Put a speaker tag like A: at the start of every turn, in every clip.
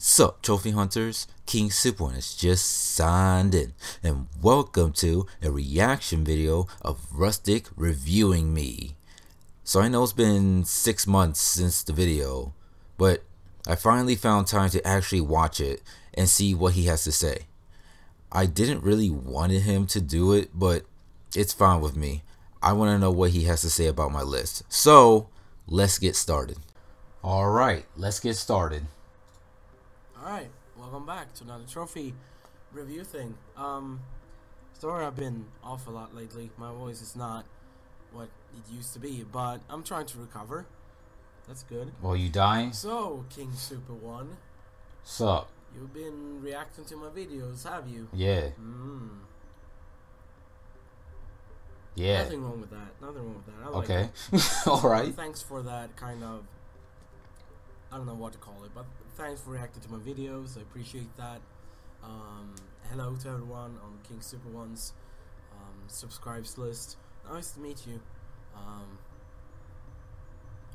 A: Sup, trophy hunters? King Super has just signed in, and welcome to a reaction video of Rustic reviewing me. So I know it's been six months since the video, but I finally found time to actually watch it and see what he has to say. I didn't really wanted him to do it, but it's fine with me. I want to know what he has to say about my list. So let's get started. All right, let's get started.
B: Alright, welcome back to another trophy review thing. Um, sorry I've been off a lot lately. My voice is not what it used to be, but I'm trying to recover. That's good.
A: Well, you dying?
B: So, King Super One,
A: Sup?
B: you've been reacting to my videos, have you?
A: Yeah,
B: Mm.
A: yeah.
B: Nothing wrong with that. Nothing wrong with that. I like
A: Okay. All right.
B: Thanks for that kind of. I don't know what to call it, but thanks for reacting to my videos. I appreciate that. Um, hello to everyone on King Super One's um, subscribes list. Nice to meet you. Um,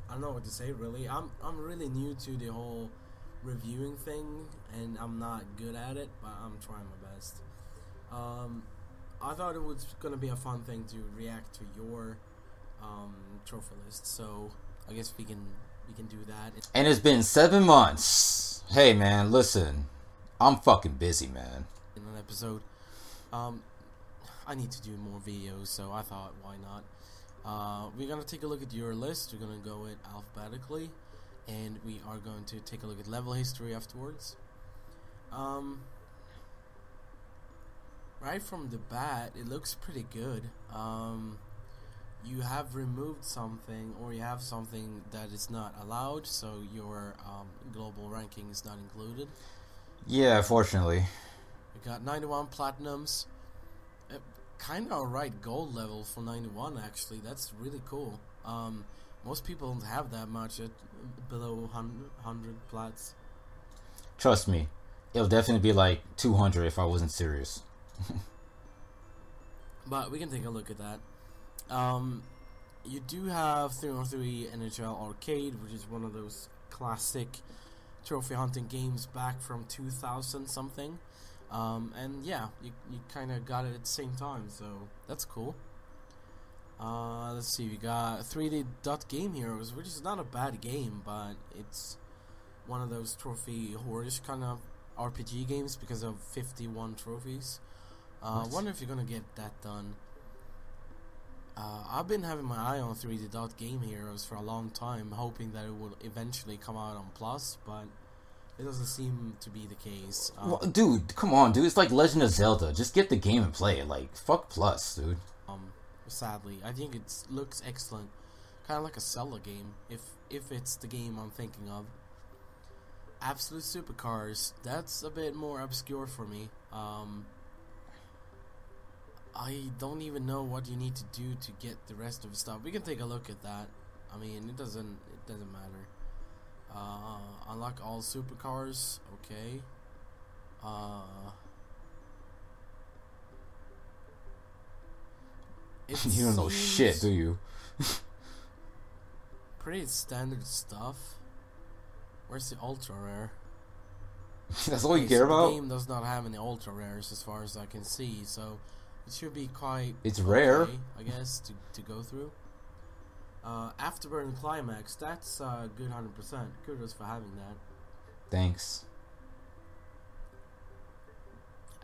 B: I don't know what to say really. I'm I'm really new to the whole reviewing thing, and I'm not good at it, but I'm trying my best. Um, I thought it was gonna be a fun thing to react to your um, trophy list, so I guess we can we can do that.
A: And it's been seven months. Hey, man, listen. I'm fucking busy, man.
B: in an episode. Um, I need to do more videos, so I thought, why not? Uh, we're gonna take a look at your list. We're gonna go it alphabetically, and we are going to take a look at level history afterwards. Um, right from the bat, it looks pretty good. Um, you have removed something, or you have something that is not allowed, so your um, global ranking is not included.
A: Yeah, fortunately.
B: We got 91 platinums. Uh, kind of alright gold level for 91 actually. That's really cool. Um, most people don't have that much at below 100, 100 plats.
A: Trust me. It'll definitely be like 200 if I wasn't serious.
B: But we can take a look at that. Um, you do have 303 NHL Arcade, which is one of those classic trophy hunting games back from 2000 something. Um, and yeah, you, you kind of got it at the same time, so that's cool. Uh, let's see, we got 3D Dot Game Heroes, which is not a bad game, but it's one of those trophy horish kind of RPG games because of 51 trophies. Uh,
A: What?
B: wonder if you're gonna get that done. Uh, I've been having my eye on 3D Dot Game Heroes for a long time, hoping that it will eventually come out on Plus, but it doesn't seem to be the case. Um,
A: Well, dude, come on, dude. It's like Legend of Zelda. Just get the game and play it. Like, fuck plus, dude.
B: um, sadly, I think it looks excellent, kind of like a Zelda game, if if it's the game I'm thinking of. Absolute Supercars, that's a bit more obscure for me. Um, I don't even know what you need to do to get the rest of the stuff. We can take a look at that. I mean, it doesn't it doesn't matter. Uh, unlock all supercars. Okay. Uh,
A: you don't know shit, do you?
B: Pretty standard stuff. Where's the ultra rare?
A: That's all you
B: Okay,
A: care
B: so
A: about?
B: The game does not have any ultra rares as far as I can see, so it should be quite.
A: It's rare.
B: I guess, to to go through. Uh, Afterburn Climax, that's uh, good 100%. Kudos for having that.
A: Thanks.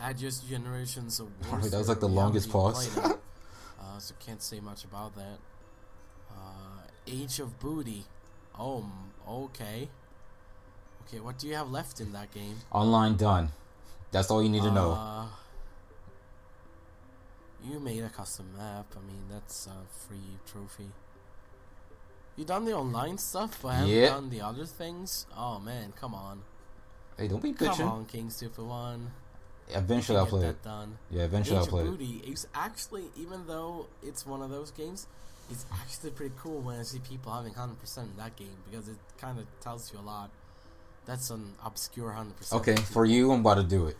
B: Agarest generations of wars.
A: that was like the longest pause.
B: uh, so can't say much about that. Uh, Age of Booty. Oh, okay. Okay, what do you have left in that game?
A: Online done. That's all you need to know.
B: You made a custom map. I mean, that's a free trophy. You done the online stuff, but haven't
A: Yeah.
B: done the other things. Oh man, come on,
A: Hey, don't be
B: come
A: bitching.
B: on, King Super One.
A: Eventually I'll play
B: that
A: it.
B: done.
A: Yeah, eventually
B: Age
A: I'll play it.
B: Booty is actually, even though it's one of those games, it's actually pretty cool when I see people having hundred percent in that game because it kind of tells you a lot. That's an obscure hundred percent.
A: Okay, for you, I'm about to do it.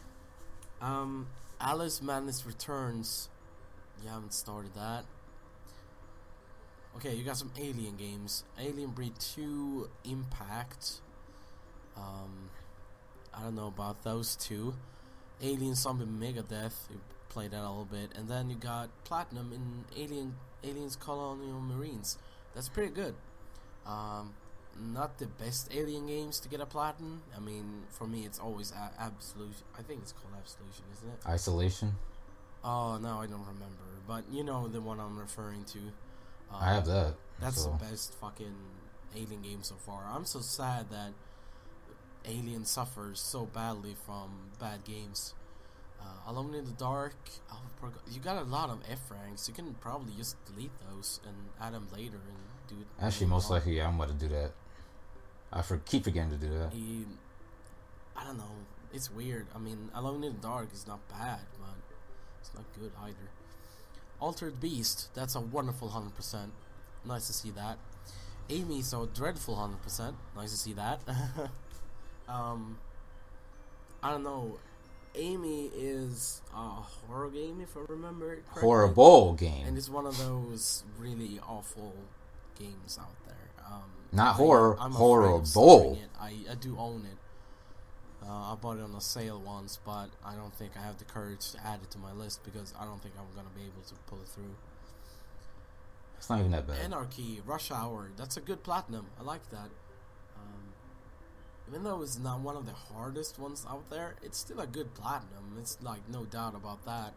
B: Um, Alice Madness Returns. You haven't started that. Okay, you got some Alien games. Alien Breed 2 Impact. Um, I don't know about those two. Alien Zombie Megadeath, you played that a little bit, and then you got Platinum in Alien Aliens Colonial Marines. That's pretty good. Um, not the best Alien games to get a platinum. I mean, for me, it's always a- Absolution. I think it's called Absolution, isn't it?
A: Isolation.
B: Oh no, I don't remember. But you know the one I'm referring to. Uh,
A: I have that.
B: That's
A: so.
B: the best fucking Alien game so far. I'm so sad that Alien suffers so badly from bad games. Uh, Alone in the Dark, oh, you got a lot of F ranks. You can probably just delete those and add them later and do it.
A: Actually, most likely, yeah, I'm going to do that. I for keep forgetting to do that.
B: He, I don't know. It's weird. I mean, Alone in the Dark is not bad, it's not good either. Altered Beast, that's a wonderful 100%. Nice to see that. Amy, so dreadful 100%. Nice to see that. um, I don't know. Amy is a horror game, if I remember it correctly.
A: Horrible game.
B: And it's one of those really awful games out there. Um,
A: Not
B: I-
A: horror,
B: I'm
A: horrible.
B: I, I do own it. Uh, I bought it on a sale once, but I don't think I have the courage to add it to my list because I don't think I'm gonna be able to pull it through.
A: It's not even that bad.
B: Anarchy, Rush Hour, that's a good platinum. I like that. Um, even though it's not one of the hardest ones out there, it's still a good platinum. It's like no doubt about that.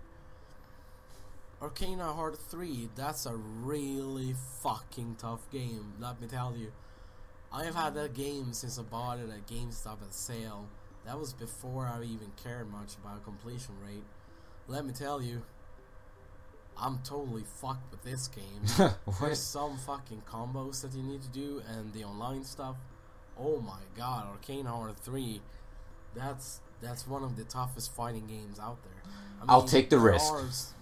B: Arcana Heart 3, that's a really fucking tough game, let me tell you. I have had that game since I bought it at GameStop at sale. That was before I even cared much about completion rate. Let me tell you, I'm totally fucked with this game. There's some fucking combos that you need to do and the online stuff. Oh my god, Arcana Heart 3. That's that's one of the toughest fighting games out there. I
A: I'll take the risk.
B: S-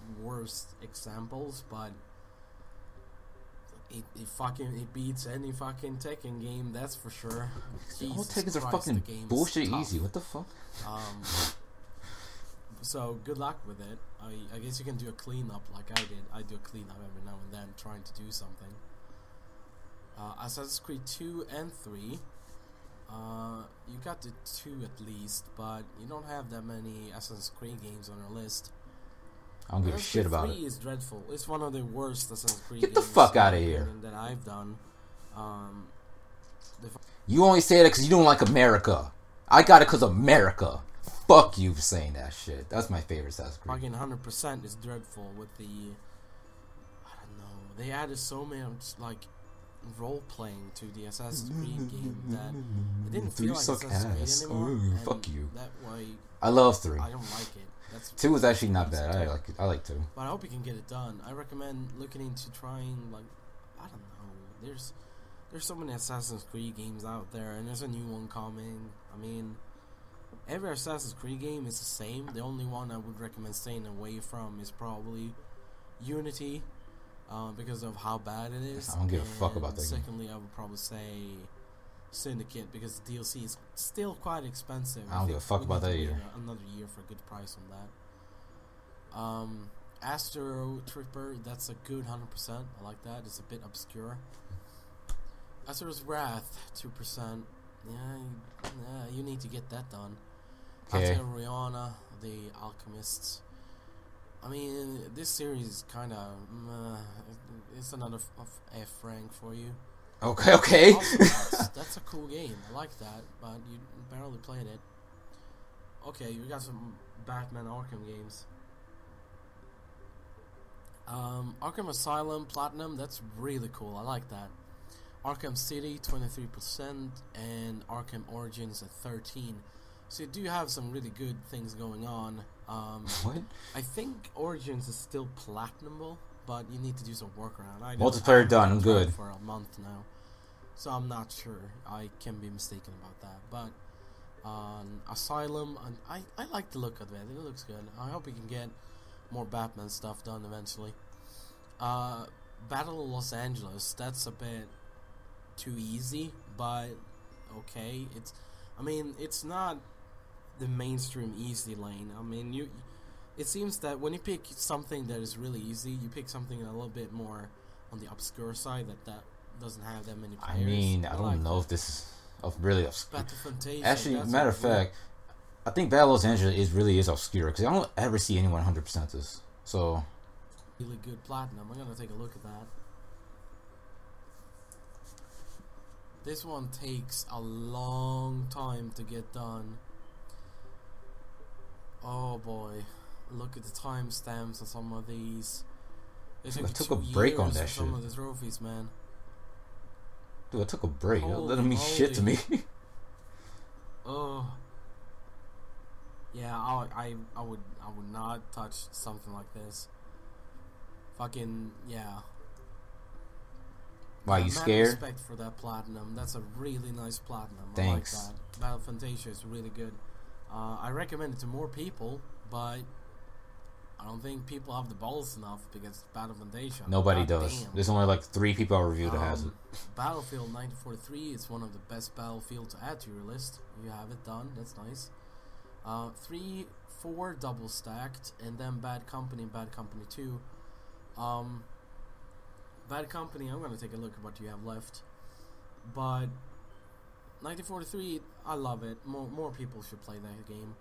B: examples, but it, it fucking it beats any fucking Tekken game, that's for sure.
A: All
B: Jesus
A: tickets are
B: Christ, the
A: fucking bullshit easy. What the fuck?
B: Um, so good luck with it. I, I guess you can do a cleanup like I did. I do a cleanup every now and then, trying to do something. Uh, Assassin's Creed 2 and 3. Uh, you got the 2 at least, but you don't have that many Assassin's Creed games on your list.
A: I don't give a shit about
B: 3
A: it.
B: is dreadful. It's one of the worst Assassin's Creed
A: Get the fuck out
B: of
A: here.
B: That I've done. Um, the
A: You only say that because you don't like America. I got it because America. Fuck you for saying that shit. That's my favorite Assassin's Creed.
B: Fucking hundred percent is dreadful with the. I don't know. They added so much like role playing to the Assassin's Creed game that it didn't
A: Three
B: feel like
A: suck
B: Assassin's
A: ass.
B: Creed anymore.
A: Ooh, fuck you.
B: That way,
A: I love three.
B: I don't like it. That's
A: Two was actually not bad. I like it. I like two.
B: But I hope you can get it done. I recommend looking into trying like I don't know. There's there's so many Assassin's Creed games out there, and there's a new one coming. I mean, every Assassin's Creed game is the same. The only one I would recommend staying away from is probably Unity, uh, because of how bad it is.
A: I don't give a fuck about
B: And
A: that game.
B: Secondly, I would probably say Syndicate because the DLC is still quite expensive.
A: I don't give a fuck about that either.
B: Another year for a good price on that. Um, Astro Tripper, that's a good 100%. I like that. It's a bit obscure. Asura's Wrath, 2%. Yeah, you, yeah, you need to get that done.
A: Okay.
B: Rorona, The Alchemists. I mean, this series is kind of. it's another f- F rank for you.
A: Okay, okay.
B: Outcasts, that's a cool game. I like that, but you barely played it. Okay, you got some Batman Arkham games. Um, Arkham Asylum Platinum, that's really cool. I like that. Arkham City 23% and Arkham Origins at 13. So you do have some really good things going on. Um,
A: what?
B: I think Origins is still platinumable, but you need to do some work around. I
A: Multiplayer done, I'm good.
B: for a month now, so I'm not sure. I can be mistaken about that, but um, Asylum, and I I like the look of it. It looks good. I hope we can get more Batman stuff done eventually. Uh, Battle of Los Angeles. That's a bit too easy, but okay. It's, I mean, it's not the mainstream easy lane. I mean, you. It seems that when you pick something that is really easy, you pick something a little bit more on the obscure side that that doesn't have that many
A: I mean, I don't
B: like
A: know
B: that.
A: if this is of really obscure. Actually, matter of fact, I think Battle Los Angeles is really is obscure because I don't ever see anyone 100% this. So
B: really good platinum. I'm gonna take a look at that. This one takes a long time to get done. Oh boy, look at the timestamps on some of these. It
A: I took a break on that
B: some
A: shit.
B: of the trophies, man.
A: Dude, I took a break. That
B: Holy
A: doesn't mean shit to me.
B: Oh. Yeah, I, I, I would, I would not touch something like this. Fucking yeah.
A: Why you scared?
B: Respect for that platinum. That's a really nice platinum.
A: Thanks.
B: I like that. Battle Fantasia is really good. Uh, I recommend it to more people, but I don't think people have the balls enough because Battle Fantasia.
A: Nobody
B: God
A: does.
B: damn.
A: There's only like three people I reviewed that has it.
B: Um, Battlefield 1943 is one of the best battlefields to add to your list. You have it done. That's nice. Uh, three, four double stacked, and then Bad Company and Bad Company 2. Um, Bad Company, I'm gonna take a look at what you have left. But 1943, I love it. More more people should play that game.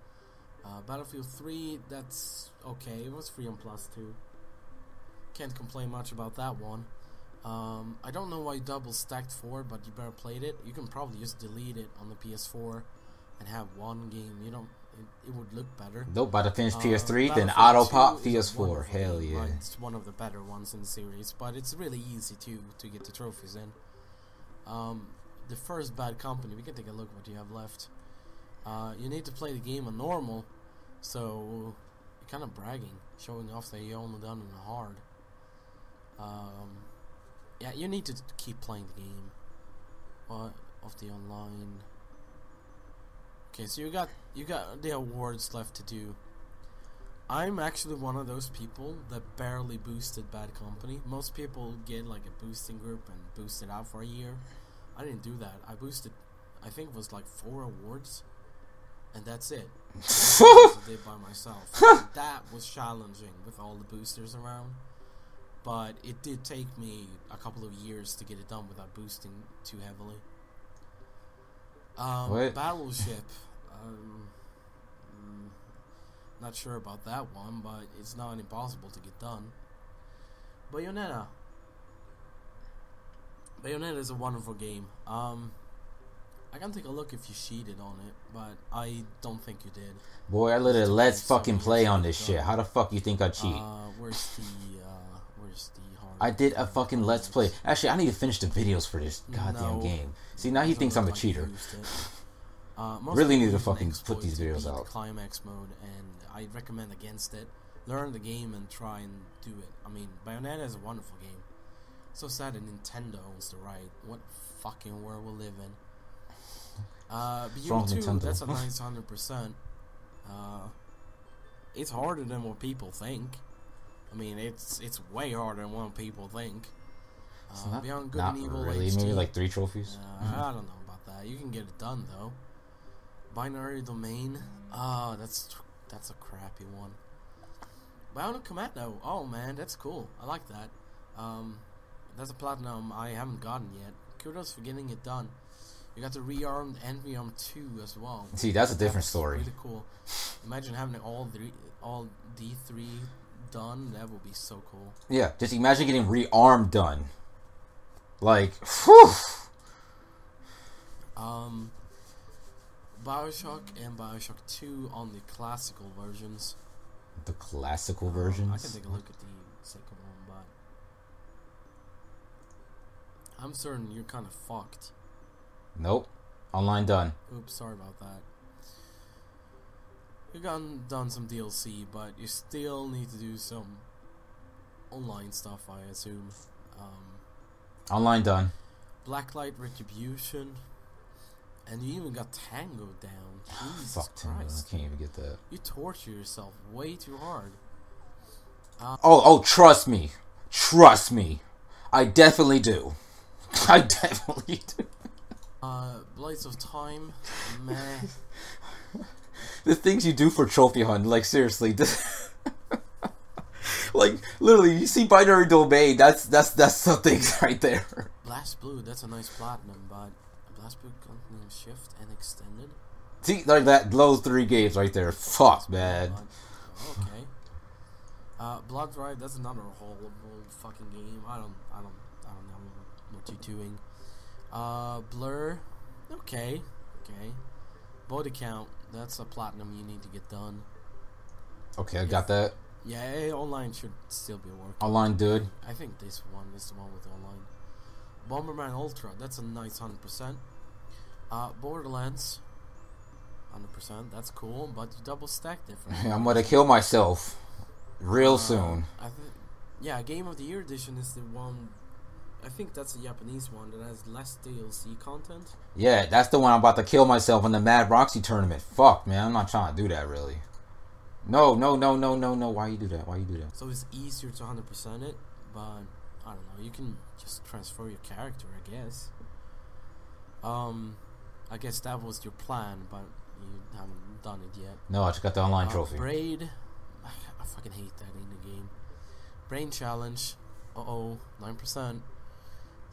B: Uh, Battlefield 3, that's okay. It was free on Plus too. Can't complain much about that one. Um, I don't know why you double stacked 4, but you better played it. You can probably just delete it on the PS4 and have one game. You don't. It, it would look better.
A: Nope, by the finish
B: Uh,
A: PS3, then auto pop PS4. Hell
B: game,
A: yeah.
B: It's one of the better ones in the series, but it's really easy too to get the trophies in. Um, the first Bad Company, we can take a look what you have left. Uh, you need to play the game on normal, so you're kind of bragging, showing off that you only done it on hard. Um, yeah, you need to keep playing the game. What of the online? Okay, so you got you got the awards left to do. I'm actually one of those people that barely boosted Bad Company. Most people get like a boosting group and boost it out for a year. I didn't do that. I boosted, I think it was like four awards, and that's it. I did by myself. that was challenging with all the boosters around, but it did take me a couple of years to get it done without boosting too heavily. Um,
A: What?
B: Battleship. Um, mm, not sure about that one, but it's not impossible to get done. Bayonetta. Bayonetta is a wonderful game. Um, I can take a look if you cheated on it, but I don't think you did.
A: Boy, I let it let's fucking play on this shit. How the fuck you think I cheat?
B: Uh, where's the uh, where's the hard?
A: I did a fucking let's play. Actually, I need to finish the videos for this goddamn
B: No.
A: game. See, now he thinks I'm a cheater.
B: Uh,
A: Really need to fucking put these videos out.
B: Climax mode, and I recommend against it. Learn the game and try and do it. I mean, Bayonetta is a wonderful game. So sad that Nintendo owns the right. What fucking world we live in. Uh, but you too,
A: Nintendo?
B: that's a nice hundred percent. Uh, it's harder than what people think. I mean, it's it's way harder than what people think. Uh,
A: not,
B: Beyond Good
A: not
B: and Evil
A: really.
B: HD,
A: Maybe like three trophies.
B: uh, I don't know about that. You can get it done though. Binary Domain. Ah, that's that's a crappy one. Bionic Commando. Oh man, that's cool. I like that. Um, that's a platinum I haven't gotten yet. Kudos for getting it done. You got the rearmed Envium 2 as well.
A: See, that's a different
B: That's
A: story.
B: Really cool. Imagine having all three, all D three done. That would be so cool.
A: Yeah, just imagine getting rearmed done. Like, whew.
B: Um, Bioshock and Bioshock 2 on the classical versions.
A: The classical
B: Um,
A: versions.
B: I can take a look at the second one, but I'm certain you're kind of fucked.
A: Nope. Online done.
B: Oops, sorry about that. You've gotten done some DLC, but you still need to do some online stuff, I assume. Um,
A: Online done.
B: Blacklight Retribution, and you even got Tango down. Jesus
A: Fuck Tinder. I can't even get that.
B: You torture yourself way too hard.
A: Oh, oh, trust me. Trust me. I definitely do. I definitely do.
B: Uh, Blades of Time, meh.
A: The things you do for trophy hunt, like seriously, this, like literally, you see binary domain. That's that's that's the things right there.
B: BlazBlue, that's a nice platinum, but BlazBlue Continuous Shift and Extended.
A: See, like that, those three games right there. Fuck, man.
B: Okay. Uh, Blood Drive. That's another horrible fucking game. I don't. I don't. I don't know what you're doing. Uh, Blur. Okay. Okay. Body Count. That's a platinum you need to get done.
A: Okay, I got that.
B: Yeah, online should still be working.
A: Online, dude.
B: I think this one is the one with online. Bomberman Ultra. That's a nice hundred percent. Uh, Borderlands. Hundred percent. That's cool, but you double stack different.
A: I'm gonna kill myself real
B: Uh,
A: soon.
B: Yeah, Game of the Year edition is the one. I think that's the Japanese one that has less DLC content.
A: Yeah, that's the one I'm about to kill myself in the Mad Moxxi tournament. Fuck, man. I'm not trying to do that, really. No, no, no, no, no, no. Why you do that? Why you do that?
B: So it's easier to hundred percent it, but I don't know. You can just transfer your character, I guess. Um, I guess that was your plan, but you haven't done it yet.
A: No, I just got the online
B: Uh,
A: trophy.
B: Braid. I fucking hate that in the game. Brain challenge. Uh oh, nine percent.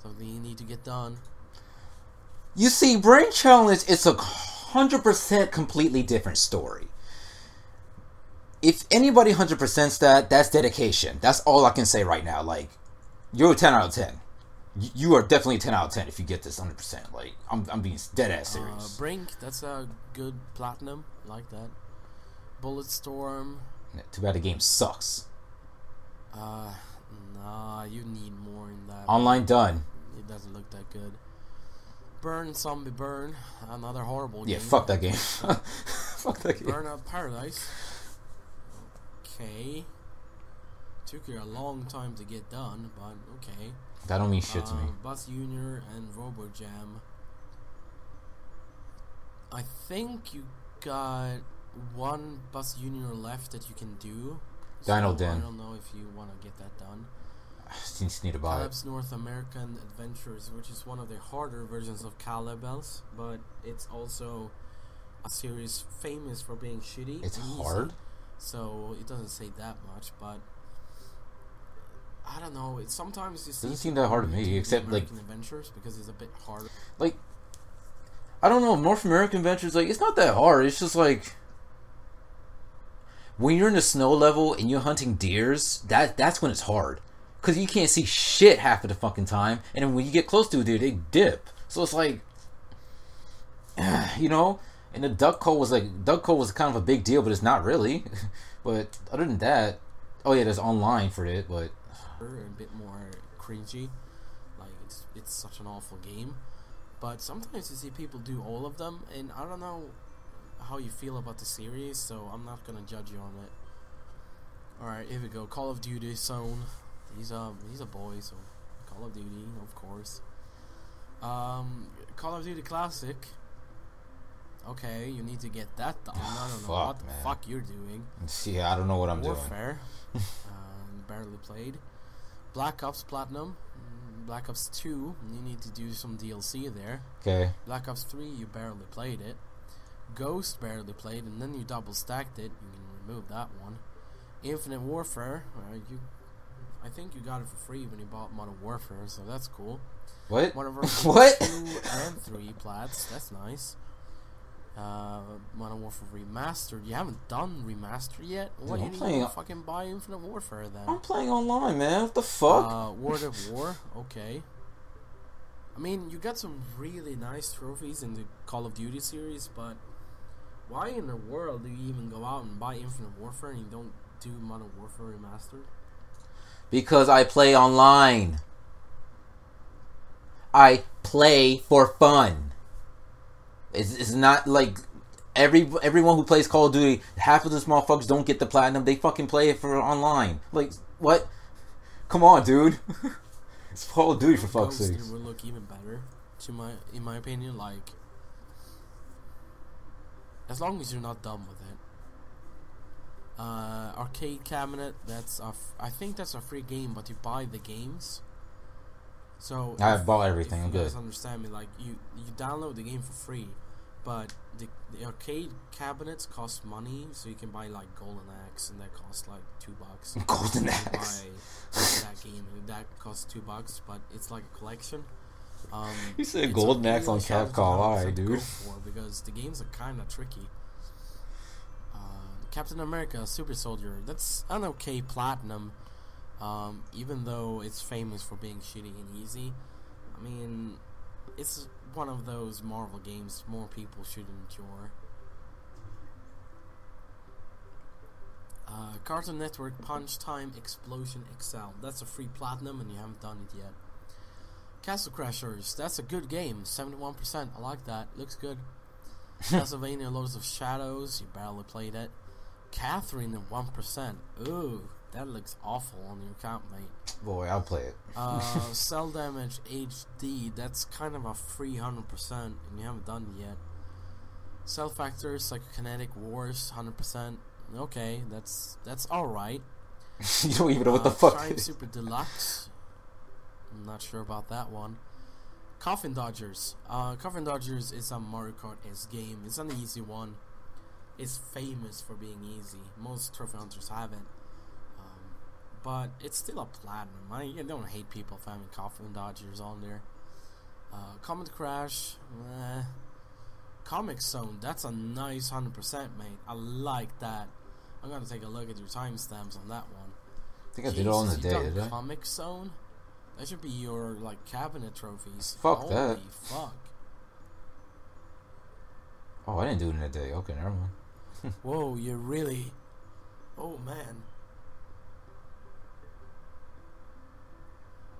B: Something you need to get done.
A: You see, Brain Challenge is a hundred percent completely different story. If anybody hundred percent that, that's dedication. That's all I can say right now. Like, you're a ten out of ten. You are definitely a ten out of ten if you get this hundred percent. Like, I'm, I'm being dead ass
B: Uh,
A: serious.
B: Brink. That's a good platinum. Like that. Bulletstorm.
A: Too bad the game sucks.
B: Uh, nah. You need more in that.
A: Online done.
B: Doesn't look that good. Burn Zombie Burn. Another horrible
A: Yeah,
B: game.
A: fuck that game. fuck that game.
B: Burnout Paradise. Okay. Took you a long time to get done, but okay.
A: That don't mean shit to me.
B: Uh, Buzz Junior and Robo Jam. I think you got one Buzz Junior left that you can do.
A: Dino
B: so
A: Den.
B: I don't know if you want to get that done.
A: Just need to buy it.
B: North American Adventures, which is one of the harder versions of Cabela's, but it's also a series famous for being shitty.
A: It's
B: easy,
A: hard?
B: so it doesn't say that much, but I don't know. It sometimes it
A: Doesn't seem that hard to me, except, like-
B: American Adventures because it's a bit harder.
A: Like, I don't know. North American Adventures, like, it's not that hard. It's just like when you're in the snow level and you're hunting deers. That that's when it's hard because you can't see shit half of the fucking time. And when you get close to a dude, they dip. So it's like, you know. And the duck call was like duck call was kind of a big deal, but it's not really. but other than that, oh yeah, there's online for it, but
B: a bit more cringy. Like it's it's such an awful game. But sometimes you see people do all of them, and I don't know how you feel about the series, so I'm not gonna judge you on it. All right, here we go. Call of Duty Zone. He's a he's a boy, so Call of Duty, of course. Um, Call of Duty Classic. Okay, you need to get that done. I don't know
A: Fuck,
B: what the
A: man.
B: fuck you're doing.
A: see, I don't know what I'm doing.
B: Warfare. um, barely played. Black Ops Platinum. Mm, Black Ops 2, you need to do some DLC there.
A: Okay,
B: Black Ops 3, you barely played it. Ghost barely played, and then you double stacked it. You can remove that one. Infinite Warfare, uh, you, I think you got it for free when you bought Modern Warfare, so that's cool.
A: what?
B: Modern Warfare
A: What?
B: 2 and 3 plats, that's nice. Uh, Modern Warfare Remastered, you haven't done Remastered yet? What
A: Dude,
B: you
A: playing-
B: need fucking buy Infinite Warfare then?
A: I'm playing online, man. What the fuck?
B: Uh, World of War, okay. I mean, you got some really nice trophies in the Call of Duty series, but why in the world do you even go out and buy Infinite Warfare and you don't do Modern Warfare Remastered?
A: Because I play online. I play for fun. It's, it's not like every everyone who plays Call of Duty, half of the small fucks don't get the platinum. They fucking play it for online. Like what? Come on, dude. it's Call of Duty for fuck's sake.
B: would look even better, to my in my opinion. Like, as long as you're not done with it. Uh, arcade cabinet. That's a. F- I think that's a free game, but you buy the games. So
A: I
B: if-
A: bought everything.
B: If
A: I'm
B: you
A: good.
B: understand me, like you you download the game for free, but the, the arcade cabinets cost money, so you can buy like Golden Axe, and that costs like two bucks.
A: Golden Axe.
B: that game, that costs two bucks, but it's like a collection. Um,
A: You said Golden Axe on Capcom.
B: 100%
A: Alright, dude.
B: For because the games are kind of tricky. Captain America Super Soldier. That's an okay platinum. Um, even though it's famous for being shitty and easy. I mean, it's one of those Marvel games more people should enjoy. Uh, Cartoon Network Punch Time Explosion XL. That's a free platinum and you haven't done it yet. Castle Crashers. That's a good game. 71%. I like that. Looks good. Castlevania Lords of Shadows. You barely played it. Catherine at 1%. Ooh, that looks awful on your account, mate.
A: Boy, I'll play it.
B: Uh, Cell Damage HD. That's kind of a free 100% and you haven't done it yet. Cell Factor Psychokinetic Wars 100%. Okay, that's that's alright.
A: you don't even know what the
B: Uh,
A: fuck Chime.
B: Super Deluxe. I'm not sure about that one. Coffin Dodgers. Uh, Coffin Dodgers is a Mario Kart S game. It's an easy one. It's famous for being easy. Most trophy hunters have it. Um, but it's still a platinum. I, I don't hate people for having Coffin Dodgers on there. Uh, Comet Crash. Eh. Comix Zone. That's a nice 100%, mate. I like that. I'm gonna take a look at your timestamps on that one.
A: I think I did it all in the day, did I?
B: Comix Zone? That should be your like cabinet trophies.
A: Fuck
B: Holy
A: that.
B: fuck.
A: Oh, I didn't do it in a day. Okay, never mind.
B: Whoa, you're really Oh man.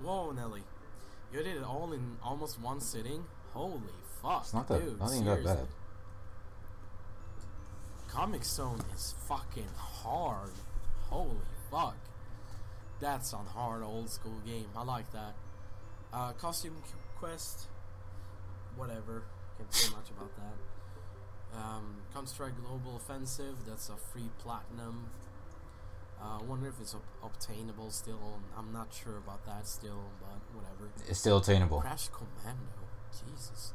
B: Whoa, Nelly. You did it all in almost one sitting? Holy fuck.
A: It's not that,
B: dude,
A: not even that bad.
B: Comix Zone is fucking hard. Holy fuck. That's on hard old school game. I like that. Uh, Costume Quest. Whatever. Can't say much about that. Um, Counter Strike Global Offensive. That's a free platinum. Uh, I wonder if it's ob- obtainable still. I'm not sure about that still, but whatever.
A: It's still attainable.
B: Crash Commando. Jesus.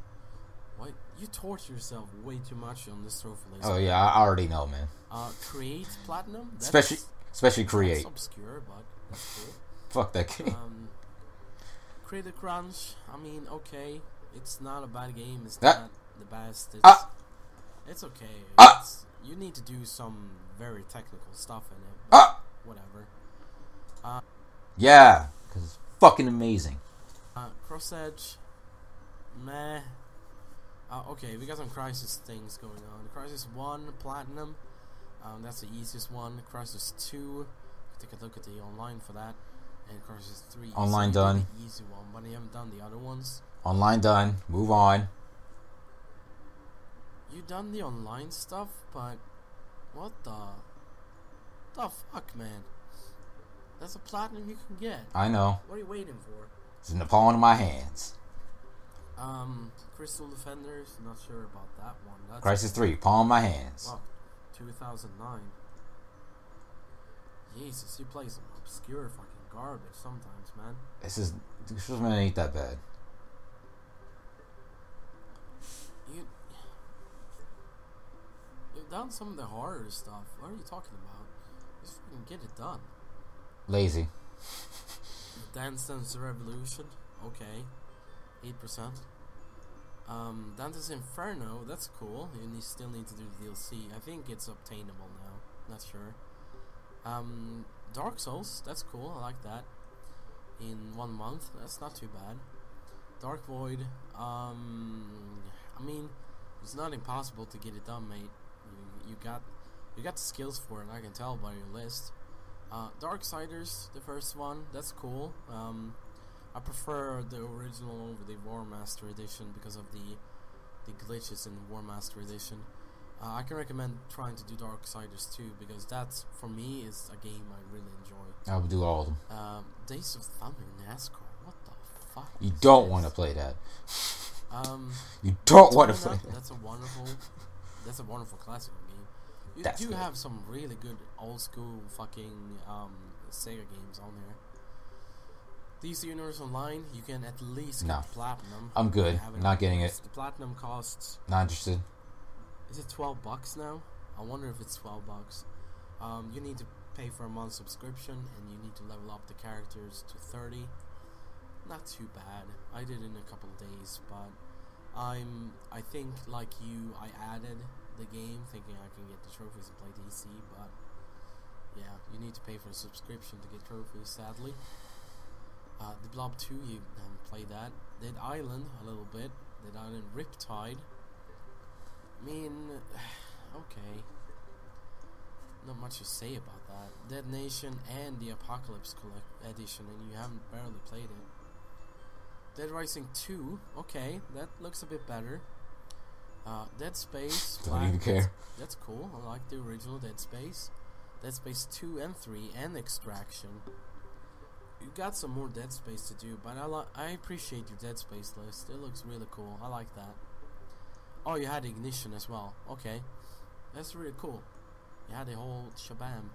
B: Why you torture yourself way too much on this trophy list.
A: Oh yeah, I already know, man.
B: Uh, create platinum. That's,
A: Especially, especially create.
B: obscure, but that's cool.
A: Fuck that game.
B: Um, Critter Crunch. I mean, okay, it's not a bad game. It's
A: Ah.
B: not the best. It's,
A: Ah.
B: It's okay.
A: Ah.
B: It's, you need to do some very technical stuff in it.
A: Ah,
B: Whatever.
A: yeah, because it's fucking amazing.
B: Uh, Cross Edge, meh. Uh, okay, we got some Crysis things going on. Crysis 1, Platinum. Um, that's the easiest one. Crysis 2, take a look at the online for that. And Crysis 3.
A: Online
B: did
A: done.
B: Easy one, but you haven't done the other ones.
A: Online done. Move on.
B: You done the online stuff, but what the the fuck, man? That's a platinum you can get.
A: I know.
B: What are you waiting for?
A: It's in the palm of my hands.
B: Um, Crystal Defenders. Not sure about that one. That's
A: Crysis Three, palm of my hands.
B: Wow, 2009. Jesus, you play some obscure fucking garbage sometimes, man.
A: This is this really ain't that bad.
B: You you've done some of the harder stuff. What are you talking about? Just fucking get it done.
A: Lazy.
B: Dance Dance Revolution. Okay, eight percent. Um, Dante's Inferno. That's cool. You need, still need to do the DLC. I think it's obtainable now. Not sure. Um, Dark Souls. That's cool. I like that. In one month. That's not too bad. Dark Void. Um, I mean, it's not impossible to get it done, mate. You, got you got the skills for it. I can tell by your list. Uh, Darksiders, the first one, that's cool. Um, I prefer the original over the War Master Edition because of the the glitches in the War Master Edition. Uh, I can recommend trying to do Darksiders too because that's for me is a game I really enjoy.
A: I would do all of them.
B: Um, Days of Thunder NASCAR, what the fuck?
A: You don't want to play that.
B: Um,
A: You don't want to play that.
B: That's a wonderful, that's a wonderful classical game. You
A: That's
B: do
A: good.
B: have some really good old school fucking um, Sega games on there. DC Universe Online, you can at least
A: No.
B: get platinum.
A: I'm good. Not getting it.
B: The platinum costs
A: Not interested.
B: is it twelve bucks now? I wonder if it's twelve bucks. Um, you need to pay for a month subscription, and you need to level up the characters to thirty. not too bad. I did in a couple of days, but I'm I think like you, I added the game thinking I can get the trophies and play DC, but yeah, you need to pay for a subscription to get trophies. Sadly, uh, de Blob Two, you um, play that. Dead Island a little bit. Dead Island Riptide. I mean, okay. Not much to say about that. Dead Nation and the Apocalypse Collect Edition, and you haven't barely played it. Dead Rising 2, okay, that looks a bit better. Uh, Dead Space,
A: Don't
B: Black,
A: even care.
B: That's, that's cool. I like the original Dead Space. Dead Space 2 and 3 and Extraction. You got some more Dead Space to do, but I li- I appreciate your Dead Space list. It looks really cool. I like that. Oh, you had Ignition as well. Okay, that's really cool. You had the whole shabam.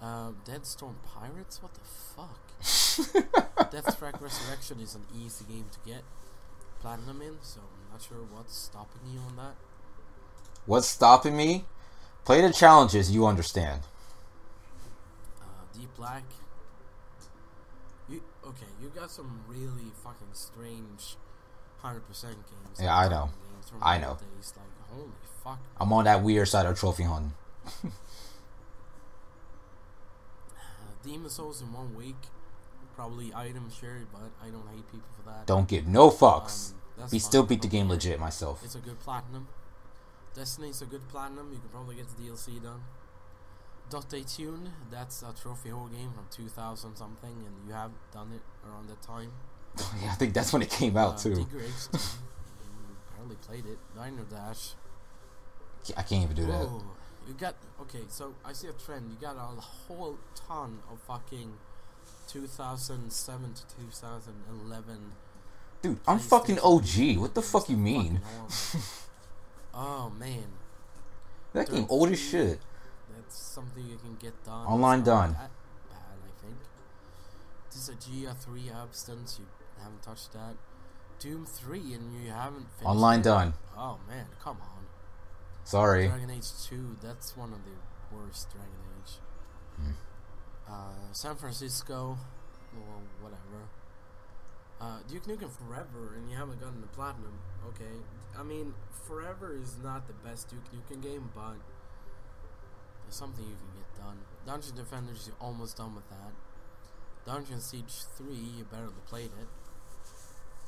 B: Uh, Deadstorm Pirates? What the fuck? Deathstrike Resurrection is an easy game to get platinum in, so I'm not sure what's stopping you on that.
A: What's stopping me? Play the challenges, you understand.
B: Uh, Deep Black. You okay? You got some really fucking strange, hundred percent games.
A: Yeah, I know.
B: Titan Games from
A: I know.
B: Days. Like holy fuck.
A: I'm on that weird side of trophy hunting.
B: Uh, Demon Souls in one week. Probably item shared, but I don't hate people for that.
A: Don't give no fucks.
B: Um,
A: Be still beat the game
B: care.
A: legit myself.
B: It's a good platinum. Destiny's a good platinum. You can probably get the DLC done. Dot Day Tune, that's a trophy horror game from 2000 something, and you have done it around that time.
A: yeah, I think that's when it came out
B: Uh,
A: too.
B: Digger H2, barely played it. Dino Dash.
A: I can't even do that.
B: You got okay. So I see a trend. You got a whole ton of fucking 2007 to 2011.
A: Dude, I'm fucking OG. What the fuck you mean?
B: oh man,
A: That game old as shit.
B: That's something you can get done.
A: Online done.
B: Bad, I think. This is a GIA 3 absence. You haven't touched that. Doom 3 and you haven't finished
A: Online
B: it.
A: done.
B: Oh man, come on.
A: Sorry.
B: Dragon Age 2, that's one of the worst Dragon Age.
A: Hmm.
B: Uh, San Francisco, well, whatever. Uh, Duke Nukem Forever, and you haven't gotten the platinum. Okay, I mean, Forever is not the best Duke Nukem game, but there's something you can get done. Dungeon Defenders, you're almost done with that. Dungeon Siege 3, you barely played it.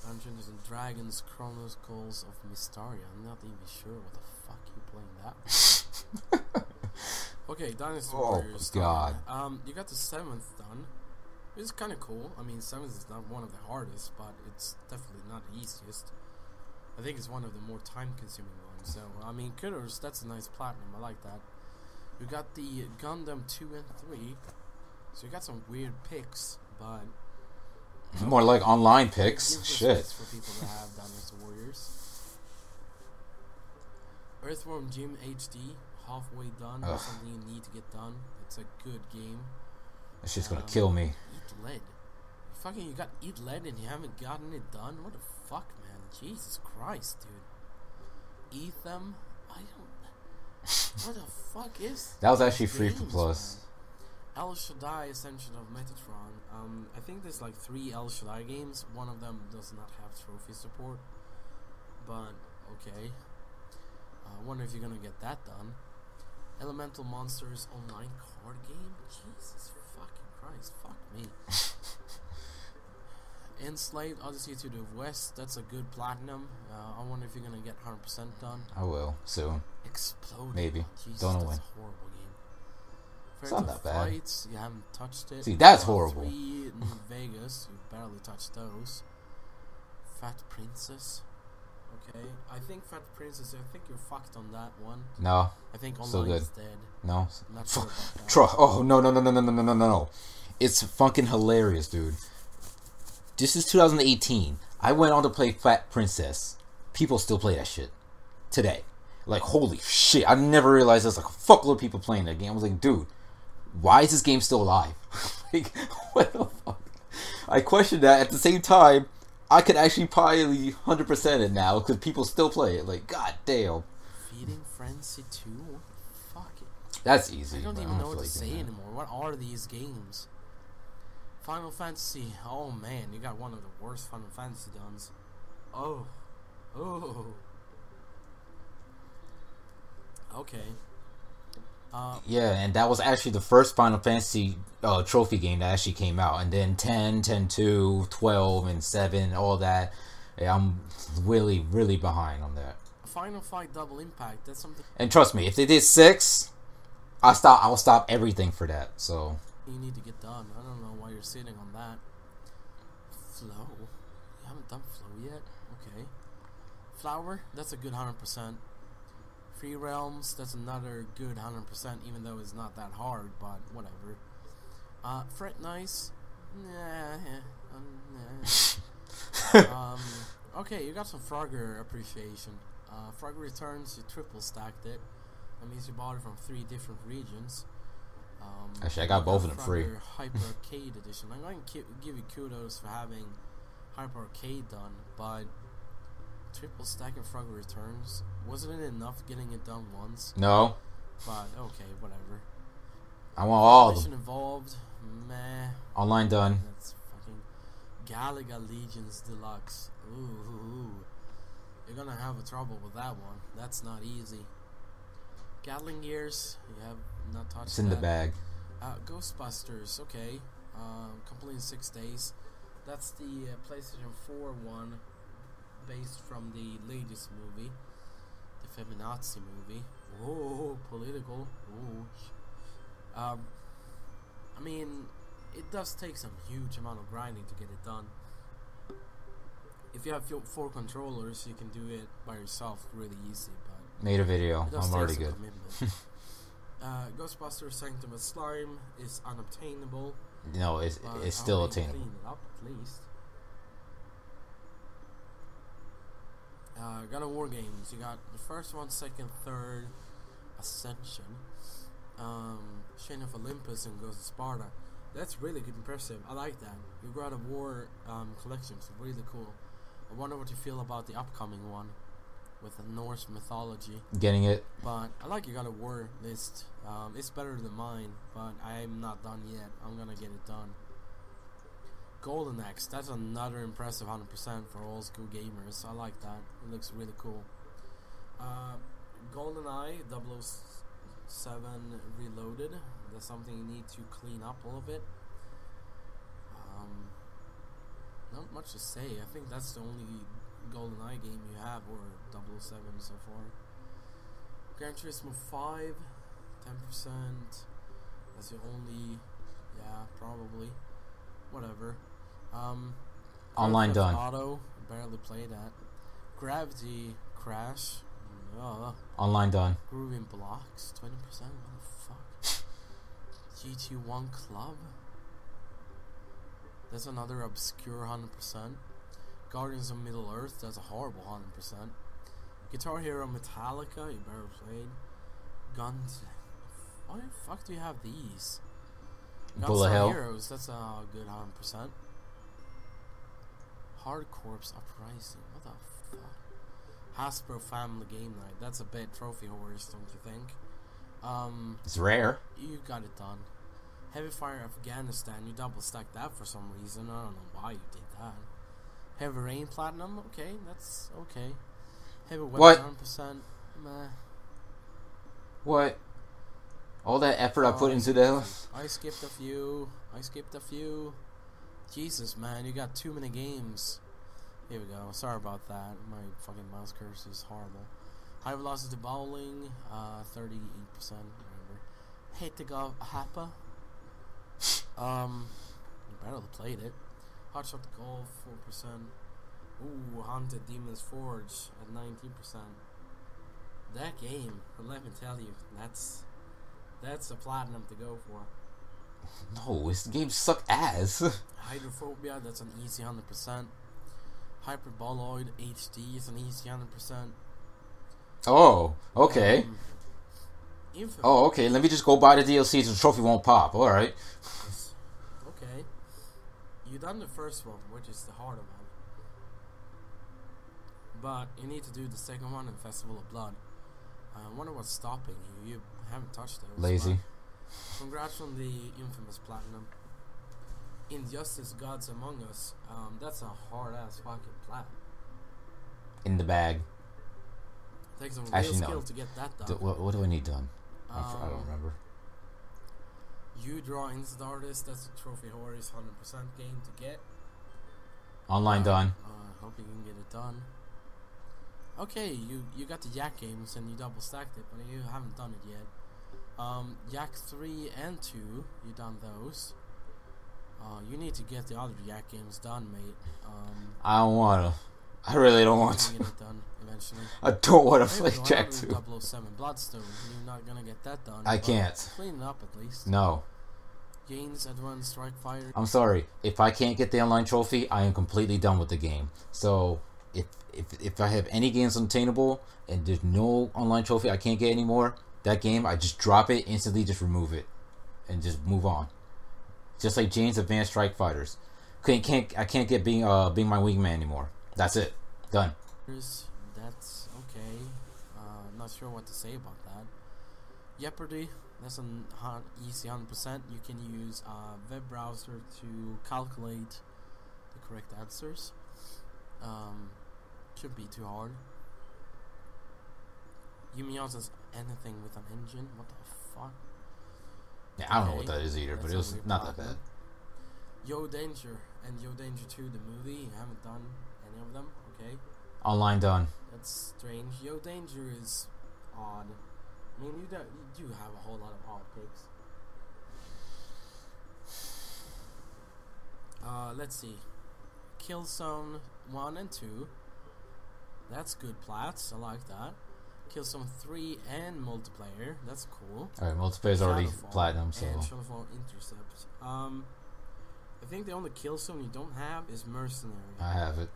B: Dungeons and Dragons Chronicles of Mystara. I'm not even sure what the fuck you're playing that. okay, Dynasty
A: Oh,
B: Warriors.
A: God.
B: Um, you got the seventh done. It's kind of cool. I mean, seventh is not one of the hardest, but it's definitely not the easiest. I think it's one of the more time-consuming ones. So, I mean, kudos. That's a nice platinum. I like that. You got the Gundam two and three. So you got some weird picks, but
A: More like online picks. Shit.
B: for people that have Dynasty Warriors. Earthworm Jim HD, halfway done.
A: Ugh.
B: Something you need to get done. It's a good game.
A: That shit's gonna
B: Um,
A: kill me.
B: Eat lead. Fucking, you got eat lead and you haven't gotten it done. What the fuck, man? Jesus Christ, dude. Eat them. I don't. What the fuck is?
A: That was actually free for Plus.
B: man? El Shaddai Ascension of Metatron. Um, I think there's like three El Shaddai games. One of them does not have trophy support, but okay. I uh, wonder if you're gonna get that done. Elemental Monsters online card game. Jesus fucking Christ, fuck me. Enslaved Odyssey to the West. That's a good platinum. Uh, I wonder if you're gonna get 100% done.
A: I will soon.
B: Exploding.
A: Maybe.
B: Jesus,
A: Don't know
B: that's
A: when.
B: a horrible game.
A: It's not that bad.
B: Fights, you haven't touched it.
A: See, that's horrible.
B: 3 in Vegas, you barely touched those. Fat Princess. Okay, I think Fat Princess. I think you're fucked on that one.
A: No,
B: I think
A: Still
B: online
A: good.
B: is dead.
A: no.
B: Not sure about that.
A: Tro- oh no no no no no no no no no! It's fucking hilarious, dude. This is 2018. I went on to play Fat Princess. People still play that shit today. Like holy shit! I never realized there's like a fuckload of people playing that game. I was like, dude, why is this game still alive? like what the fuck? I questioned that. At the same time, I could actually probably 100% it now because people still play it. Like god damn,
B: Feeding Frenzy 2? What the fuck?
A: that's easy.
B: I don't even know what to say
A: that.
B: anymore. What are these games? Final Fantasy. Oh man, you got one of the worst Final Fantasy duns. Oh. Oh. Okay. Uh,
A: Yeah, and that was actually the first Final Fantasy uh, trophy game that actually came out. And then 10, 10 2, 12, and 7, all that. Yeah, I'm really, really behind on that.
B: Final Fight Double Impact. That's something
A: And trust me, if they did 6, I stop. I'll stop everything for that. So
B: you need to get done. I don't know why you're sitting on that. Flow. You haven't done Flow yet? Okay. Flower. That's a good 100%. Free Realms. That's another good 100%, even though it's not that hard, but whatever. Uh, Fret Nice. Nah. eh, um, nah. um, okay, you got some Frogger appreciation. Uh, Frogger Returns, you triple stacked it. That means you bought it from three different regions. Um,
A: Actually, I got both of them free.
B: Hyper Arcade Edition. I'm going to give you kudos for having Hyper Arcade done, but triple stacking Frogger Returns wasn't it enough getting it done once?
A: no,
B: But okay, whatever.
A: I want all of them.
B: involved, meh.
A: Online done.
B: That's fucking Galaga Legions Deluxe. Ooh. You're gonna have a trouble with that one. That's not easy. Gatling Gears, you have not touched
A: It's in the bag.
B: Uh, Ghostbusters, okay. Um, complete in six days. That's the uh, PlayStation 4 one, based from the latest movie, the Feminazi movie. Oh, political. Oh. Um, I mean, it does take some huge amount of grinding to get it done. If you have four controllers, you can do it by yourself really easy, but
A: Made a video. I'm already good.
B: uh, Ghostbusters Sanctum of Slime is unobtainable.
A: No, it's it's still attainable.
B: Clean it up at least. Uh, God of War games. You got the first one, second, third, Ascension, um, Chain of Olympus, and Ghost of Sparta. That's really good, impressive. I like that. Your God of War um, collections really cool. I wonder what you feel about the upcoming one with the Norse mythology.
A: Getting it.
B: But I like your God of War list. Um, it's better than mine, but I'm not done yet. I'm gonna get it done. Golden Axe, that's another impressive 100% for old school gamers. I like that. It looks really cool. Uh, GoldenEye 007 Reloaded. That's something you need to clean up a little bit. Um, not much to say. I think that's the only Golden Eye game you have, or 007 so far. Gran Turismo 5, 10%. That's the only, yeah, probably. Whatever. Um,
A: Online done.
B: Auto, barely played that. Gravity Crash, uh,
A: Online done.
B: Grooving Blocks, 20%. What the fuck? GTI Club. That's another obscure 100%. Guardians of Middle Earth, that's a horrible 100%. Guitar Hero Metallica, you better played. Guns. Why the fuck do you have these?
A: Bullet Hell.
B: Heroes, that's a good 100%. Hard Corps Uprising, what the fuck? Hasbro Family Game Night, that's a bit trophy horse, don't you think? Um,
A: It's rare.
B: you got it done. Heavy Fire Afghanistan, you double stacked that for some reason. I don't know why you did that. Heavy Rain Platinum, okay, that's okay. Heavy Weapon
A: What?
B: 100%, meh.
A: What? All that effort I put into the
B: I skipped a few. I skipped a few. Jesus, man, you got too many games. Here we go. Sorry about that. My fucking mouse cursor is horrible. High velocity bowling, uh, thirty-eight percent. Whatever. Hate to go Hapa. Um, you barely played it. Hot shot golf, four percent. Ooh, haunted demons forge at nineteen percent. That game, let me tell you, that's that's a platinum to go for.
A: No, this game suck ass.
B: Hydrophobia, that's an easy 100%. Hyperballoid HD is an easy 100%.
A: oh, okay.
B: Um,
A: Oh, okay. Let me just go buy the DLC so the trophy won't pop. All right.
B: Okay. You done the first one, which is the harder one. But you need to do the second one in Festival of Blood. I wonder what's stopping you. You haven't touched those.
A: Lazy.
B: but Congrats on the infamous platinum. Injustice Gods Among Us. Um, that's a hard ass fucking plat.
A: In the bag.
B: Takes some real
A: no.
B: skill to get that done.
A: D- what, what do I need done? I f- I don't
B: Um,
A: remember.
B: uDraw instant artist. That's a trophy hundred percent game to get.
A: Online
B: uh,
A: done.
B: Uh, hope you can get it done. Okay, you you got the Jak games and you double stacked it, but you haven't done it yet. Um, Jak three and two, you done those. Uh, you need to get the other Jak games done, mate. Um,
A: I don't wanna. I really don't want to.
B: get it done eventually.
A: I don't want to play
B: Jak
A: 2.
B: 007 Bloodstone. You're not gonna get that done.
A: I can't.
B: Clean it up at least.
A: No.
B: Jane's Advanced Strike Fighter.
A: I'm sorry. If I can't get the online trophy, I am completely done with the game. So if if if I have any games unattainable and there's no online trophy I can't get anymore, that game I just drop it instantly, just remove it, and just move on. Just like Jane's Advanced Strike Fighters, can't can't I can't get being uh being my wingman anymore. That's it. Done.
B: That's okay. Uh, not sure what to say about that. Jeopardy. That's an easy 100%. You can use a web browser to calculate the correct answers. Um, should be too hard. Yumi anything with an engine. What the fuck?
A: Yeah, I don't know what that is either, but
B: that's
A: it was not that bad.
B: Joe Danger and Joe Danger 2, the movie. You haven't done any of them. Okay.
A: Online done.
B: That's strange. Joe Danger is odd. I mean, you do, you do have a whole lot of odd picks. Uh, let's see. Killzone 1 and 2. That's good plats. I like that. Killzone 3 and multiplayer. That's cool.
A: All right, multiplayer's already
B: Shadowfall
A: platinum, so
B: And Shadowfall Intercept. Um, I think the only Killzone you don't have is Mercenary.
A: I have it.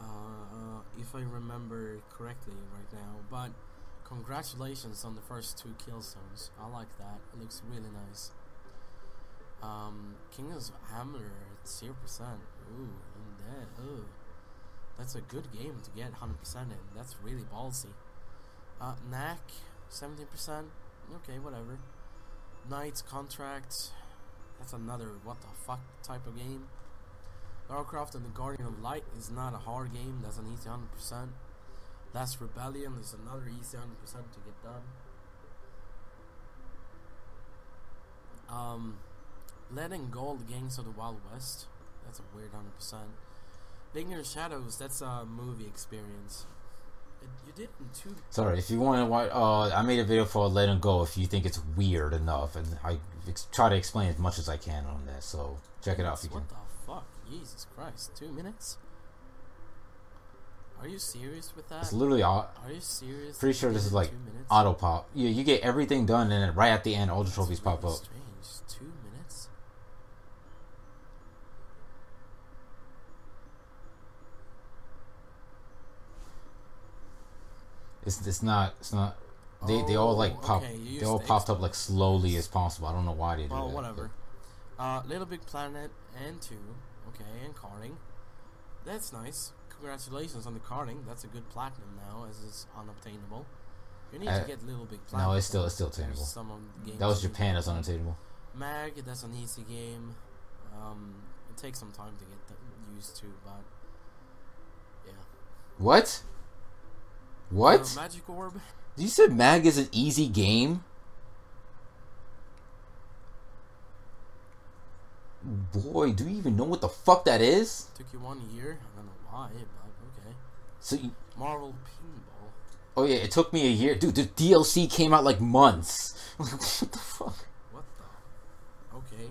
B: Uh, if I remember correctly right now. But congratulations on the first two kill zones. I like that. It looks really nice. Um, Kingdom's Hammer at zero percent. Ooh, in that. Ooh, that's a good game to get hundred percent in. That's really ballsy. Uh, Knack, seventeen percent. Okay, whatever. Knight's Contract. That's another what the fuck type of game. Lara Croft and the Guardian of Light is not a hard game. That's an easy 100%. Last Rebellion is another easy 100% to get done. Um, Lead and Gold the Gangs of the Wild West. That's a weird 100%. Linger Shadows. That's a movie experience. You did in two.
A: Sorry, if you want to watch, uh, I made a video for Let Him Go if you think it's weird enough, and I ex- try to explain as much as I can on that. So check it out if you can.
B: What the fuck? Jesus Christ! Two minutes? Are you serious with that?
A: It's literally au-
B: Are you serious?
A: pretty sure this is like auto pop. Yeah, you get everything done, and then right at the end, all the trophies pop up.
B: Strange. Two minutes.
A: It's it's not it's not. They they all like
B: Oh,
A: pop.
B: okay,
A: They all popped up like slowly as possible. I don't know why they do
B: Well,
A: that.
B: whatever. Uh, Little Big Planet and two. Okay, and karting. That's nice. Congratulations on the karting. That's a good platinum now, as it's unobtainable. You need
A: Uh,
B: to get Little Big Planet.
A: No, it's still it's still
B: There's
A: attainable.
B: Some of the games
A: That was Japan. That's
B: get.
A: unattainable.
B: Mag, that's an easy game. Um, it takes some time to get used to, but yeah.
A: What? What?
B: Uh, Magic Orb.
A: you said Mag is an easy game? Boy, do you even know what the fuck that is?
B: Took you one year. I don't know why, but okay.
A: So, you,
B: Marvel Pinball.
A: oh yeah, it took me a year, dude. The DLC came out like months. What the fuck?
B: What the? Okay.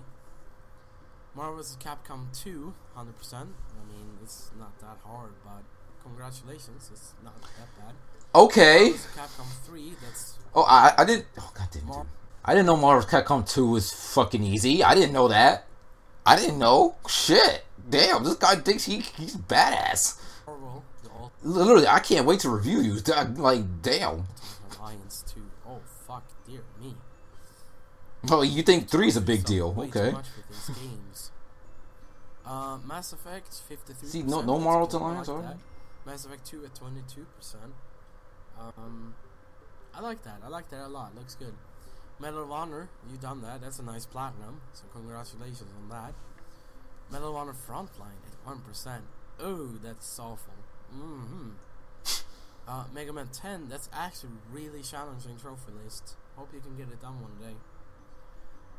B: Marvel's Capcom 2, 100%. I mean, it's not that hard, but congratulations. It's not that bad.
A: Okay.
B: Capcom 3, that's
A: Oh, I I didn't. Oh god damn it, I didn't know Marvel Capcom 2 was fucking easy. I didn't know that. I didn't know. Shit. Damn, this guy thinks he he's badass.
B: Marvel,
A: Literally, I can't wait to review you. Like, damn.
B: Alliance 2. Oh, fuck, dear me.
A: Oh, you think three is a big deal? Okay.
B: Too much with these games. Uh, Mass Effect 53.
A: See, no- no Marvel Alliance, alright.
B: Mass Effect 2 at 22 percent. Um, I like that. I like that a lot. Looks good. Medal of Honor, you done that. That's a nice platinum. So congratulations on that. Medal of Honor Frontline at 1%. Oh, that's awful. Mm-hmm. Uh, Mega Man 10, that's actually really challenging trophy list. Hope you can get it done one day.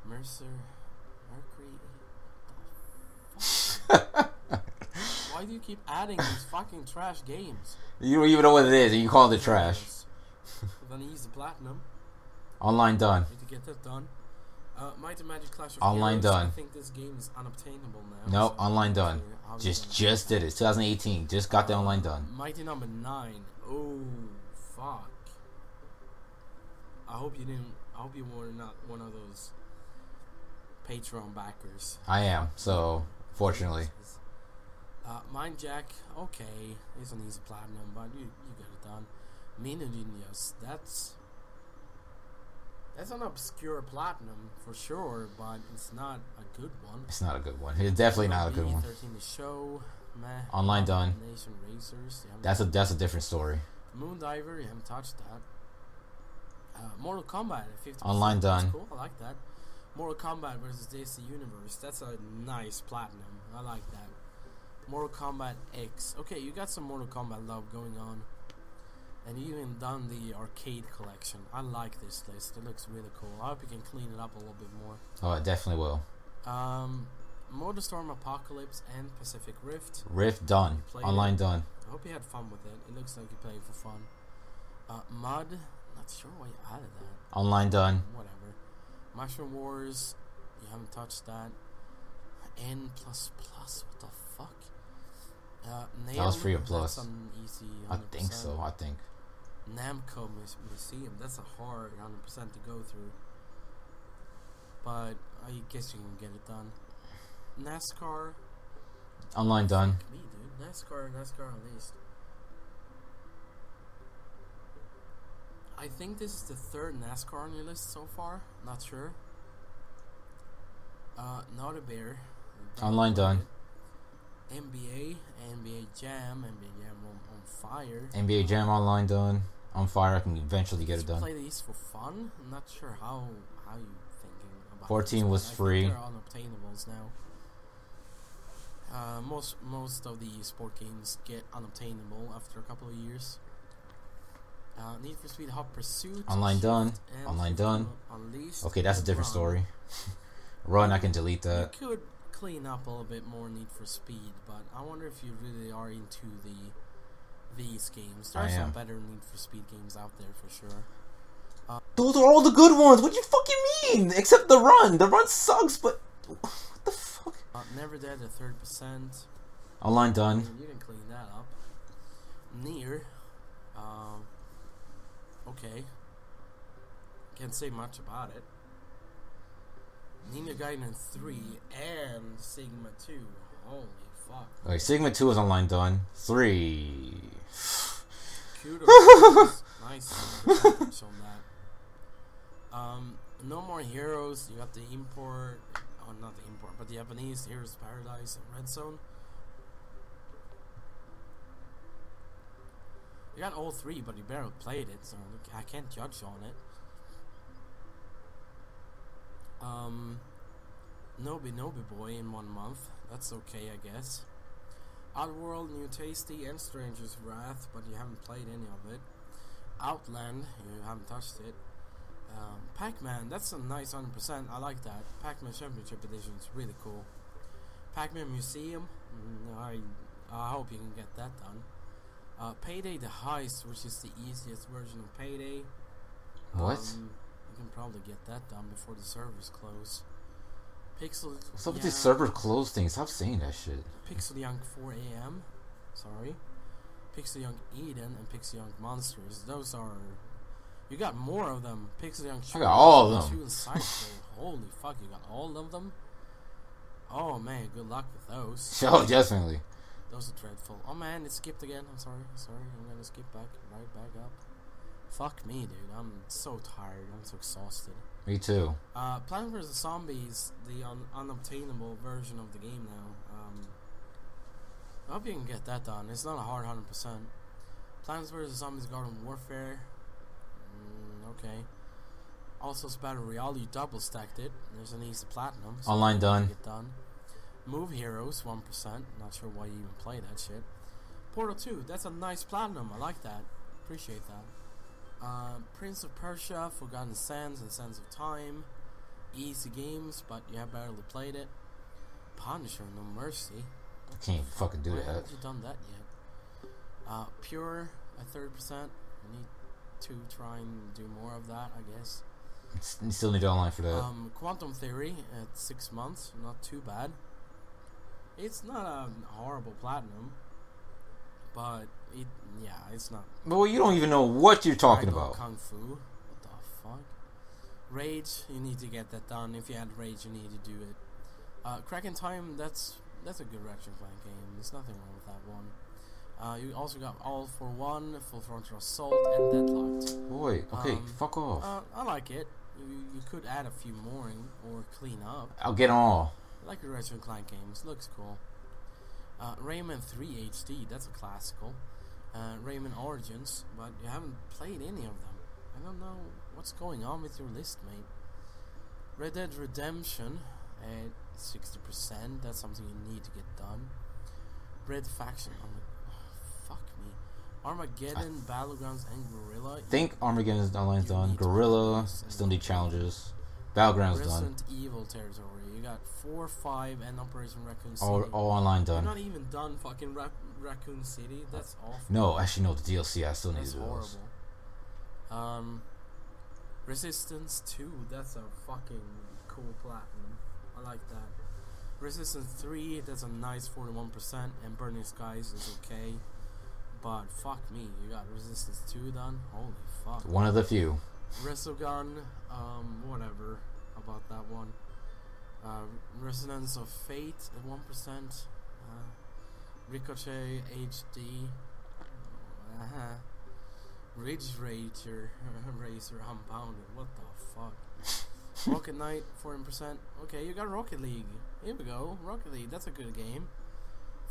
B: Mercer, Mercury. Why do you keep adding these fucking trash games?
A: You don't even know what it is, and you call it trash.
B: then easy platinum.
A: Online done.
B: Need to get that done. Uh, Might and Magic Clash of
A: Online
B: Heroes,
A: done.
B: I think this game is unobtainable now.
A: Nope,
B: so
A: online done. Just just did it. 2018. Just got the
B: Uh,
A: online done.
B: Mighty number nine. Oh fuck. I hope you didn't. I hope you were not one of those Patreon backers.
A: I am. So fortunately,
B: Uh, Mind Jack, okay, it's an easy platinum, but you you get it done. Mina Genius, that's that's an obscure platinum for sure, but it's not a good one.
A: it's not a good one. It's definitely not a good one.
B: Thirteen to show, meh.
A: Online done.
B: Nation Racers,
A: That's a that's a different story.
B: Moondiver, you haven't touched that. Uh, Mortal Kombat at 50
A: Online
B: That's
A: done.
B: cool, I like that. Mortal Kombat versus DC Universe, that's a nice platinum. I like that. Mortal Kombat X. Okay, you got some Mortal Kombat love going on. And you even done the arcade collection. I like this list. It looks really cool. I hope you can clean it up a little bit more.
A: Oh, it definitely will.
B: Um, Motorstorm Apocalypse and Pacific Rift.
A: Rift done.
B: Play
A: Online
B: it.
A: done.
B: I hope you had fun with it. It looks like you played for fun. Uh, Mud, not sure why you added that.
A: Online done.
B: Whatever. Mushroom Wars, you haven't touched that. N plus plus, what the fuck? Uh,
A: That was free of plus. I think so. I think.
B: Namco Museum, that's a hard 100% to go through. But I guess you can get it done. NASCAR,
A: Online done.
B: me dude. NASCAR, NASCAR at least. I think this is the third NASCAR on your list so far. Not sure. Uh, Naughty Bear.
A: Online done.
B: NBA, NBA Jam, NBA Jam on, on fire.
A: NBA Jam online done. On fire. I can eventually get it done.
B: Play these for fun. I'm not sure how how you thinking about.
A: 14
B: this,
A: was free.
B: They're unobtainables now. Uh, most most of the sport games get unobtainable after a couple of years. Uh, Need for Speed Hot Pursuit.
A: Online done. Online done.
B: Unleashed.
A: Okay, that's a different
B: Run.
A: story. Run. I can delete that.
B: You could clean up a little bit more Need for Speed, but I wonder if you really are into the these games. There
A: I
B: are some
A: am.
B: better Need for Speed games out there for sure.
A: Those are all the good ones. What do you fucking mean? Except the run. The run sucks, but what the fuck?
B: Uh, Never Dead at third percent.
A: Online done.
B: You can clean that up. NieR. Um, okay. Can't say much about it. Ninja Gaiden 3 and Sigma 2. Holy fuck.
A: Okay, Sigma Two is online done. Three.
B: Kudos. nice on that. Um, no more heroes. You got the import. Oh, not the import, but the Japanese Heroes Paradise and Red Zone. You got all three, but you barely played it, so I can't judge on it. Um, Nobi Nobi Boy in one month. That's okay, I guess. Oddworld, New Tasty, and Stranger's Wrath, but you haven't played any of it. Outland, you haven't touched it. Um, Pac-Man, that's a nice 100%. I like that. Pac-Man Championship Edition is really cool. Pac-Man Museum, mm, I I hope you can get that done. Uh, Payday the Heist, which is the easiest version of Payday.
A: What?
B: Um, can probably get that done before the servers close. Pixel.
A: What's up with these server close things? Stop saying that shit.
B: PixelJunk 4 AM. Sorry. PixelJunk Eden and PixelJunk Monsters. Those are. You got more of them. PixelJunk.
A: I got all of them.
B: Holy fuck, you got all of them? Oh man, good luck with those.
A: Oh, definitely.
B: Those are dreadful. Oh man, it skipped again. I'm sorry. Sorry. I'm gonna skip back. Right back up. Fuck me, dude. I'm so tired. I'm so exhausted.
A: Me too.
B: Uh, Plants vs Zombies, the un- unobtainable version of the game now. Um, I hope you can get that done. It's not a hard hundred percent. Plants vs Zombies Garden Warfare. Mm, okay. Also, it's Battle Royale. You double stacked it. There's an easy platinum. so
A: Online done.
B: Get done. Move Heroes, 1%. Not sure why you even play that shit. Portal 2, that's a nice platinum. I like that. Appreciate that. Uh, Prince of Persia, Forgotten Sands, and Sands of Time. Easy games, but you have barely played it. Punisher, No Mercy.
A: I Can't fucking do
B: Why
A: that.
B: haven't you done that yet? Uh, Pure, a 30%. We need to try and do more of that, I guess.
A: You still need online for that.
B: Um, Quantum Theory at six months, not too bad. It's not a horrible platinum, but it yeah, it's not.
A: well, you don't even know what you're talking about.
B: Kung Fu. What the fuck? Rage, you need to get that done. If you had Rage, you need to do it. Uh, Crack in Time, that's that's a good and Clank game. There's nothing wrong with that one. Uh, you also got All for One, Full Frontal Assault, and Deadlocked.
A: Boy, okay,
B: Um,
A: fuck off.
B: Uh, I like it. You, you could add a few more in, or clean up.
A: I'll get all.
B: I like your Ratchet Clank games. Looks cool. Uh, Rayman 3 HD, that's a classical. Uh, Rayman Origins, but you haven't played any of them. I don't know what's going on with your list, mate. Red Dead Redemption at 60%. That's something you need to get done. Red Faction. Oh my, fuck me. Armageddon, Battlegrounds, and Guerrilla.
A: I think Armageddon's online's
B: You
A: done. Guerrilla
B: play this and-
A: still need challenges. Battleground's done.
B: Resident Evil territory. You got 4, 5, and Operation Raccoon City.
A: All, all online
B: You're
A: done.
B: not even done fucking Raccoon City. That's awful.
A: No, actually, no. The DLC I still need
B: That's
A: to do those.
B: horrible. Um, Resistance 2. That's a fucking cool platinum. I like that. Resistance 3. That's a nice 41%. And Burning Skies is okay. But fuck me. You got Resistance 2 done? Holy fuck.
A: One of the few.
B: Resogun, um, whatever about that one. Uh, Resonance of Fate at one percent. Uh, Ricochet HD. Uh-huh. Ridge Racer, Racer Unbounded. What the fuck? Rocket Knight, fourteen percent. Okay, you got Rocket League. Here we go. Rocket League. That's a good game.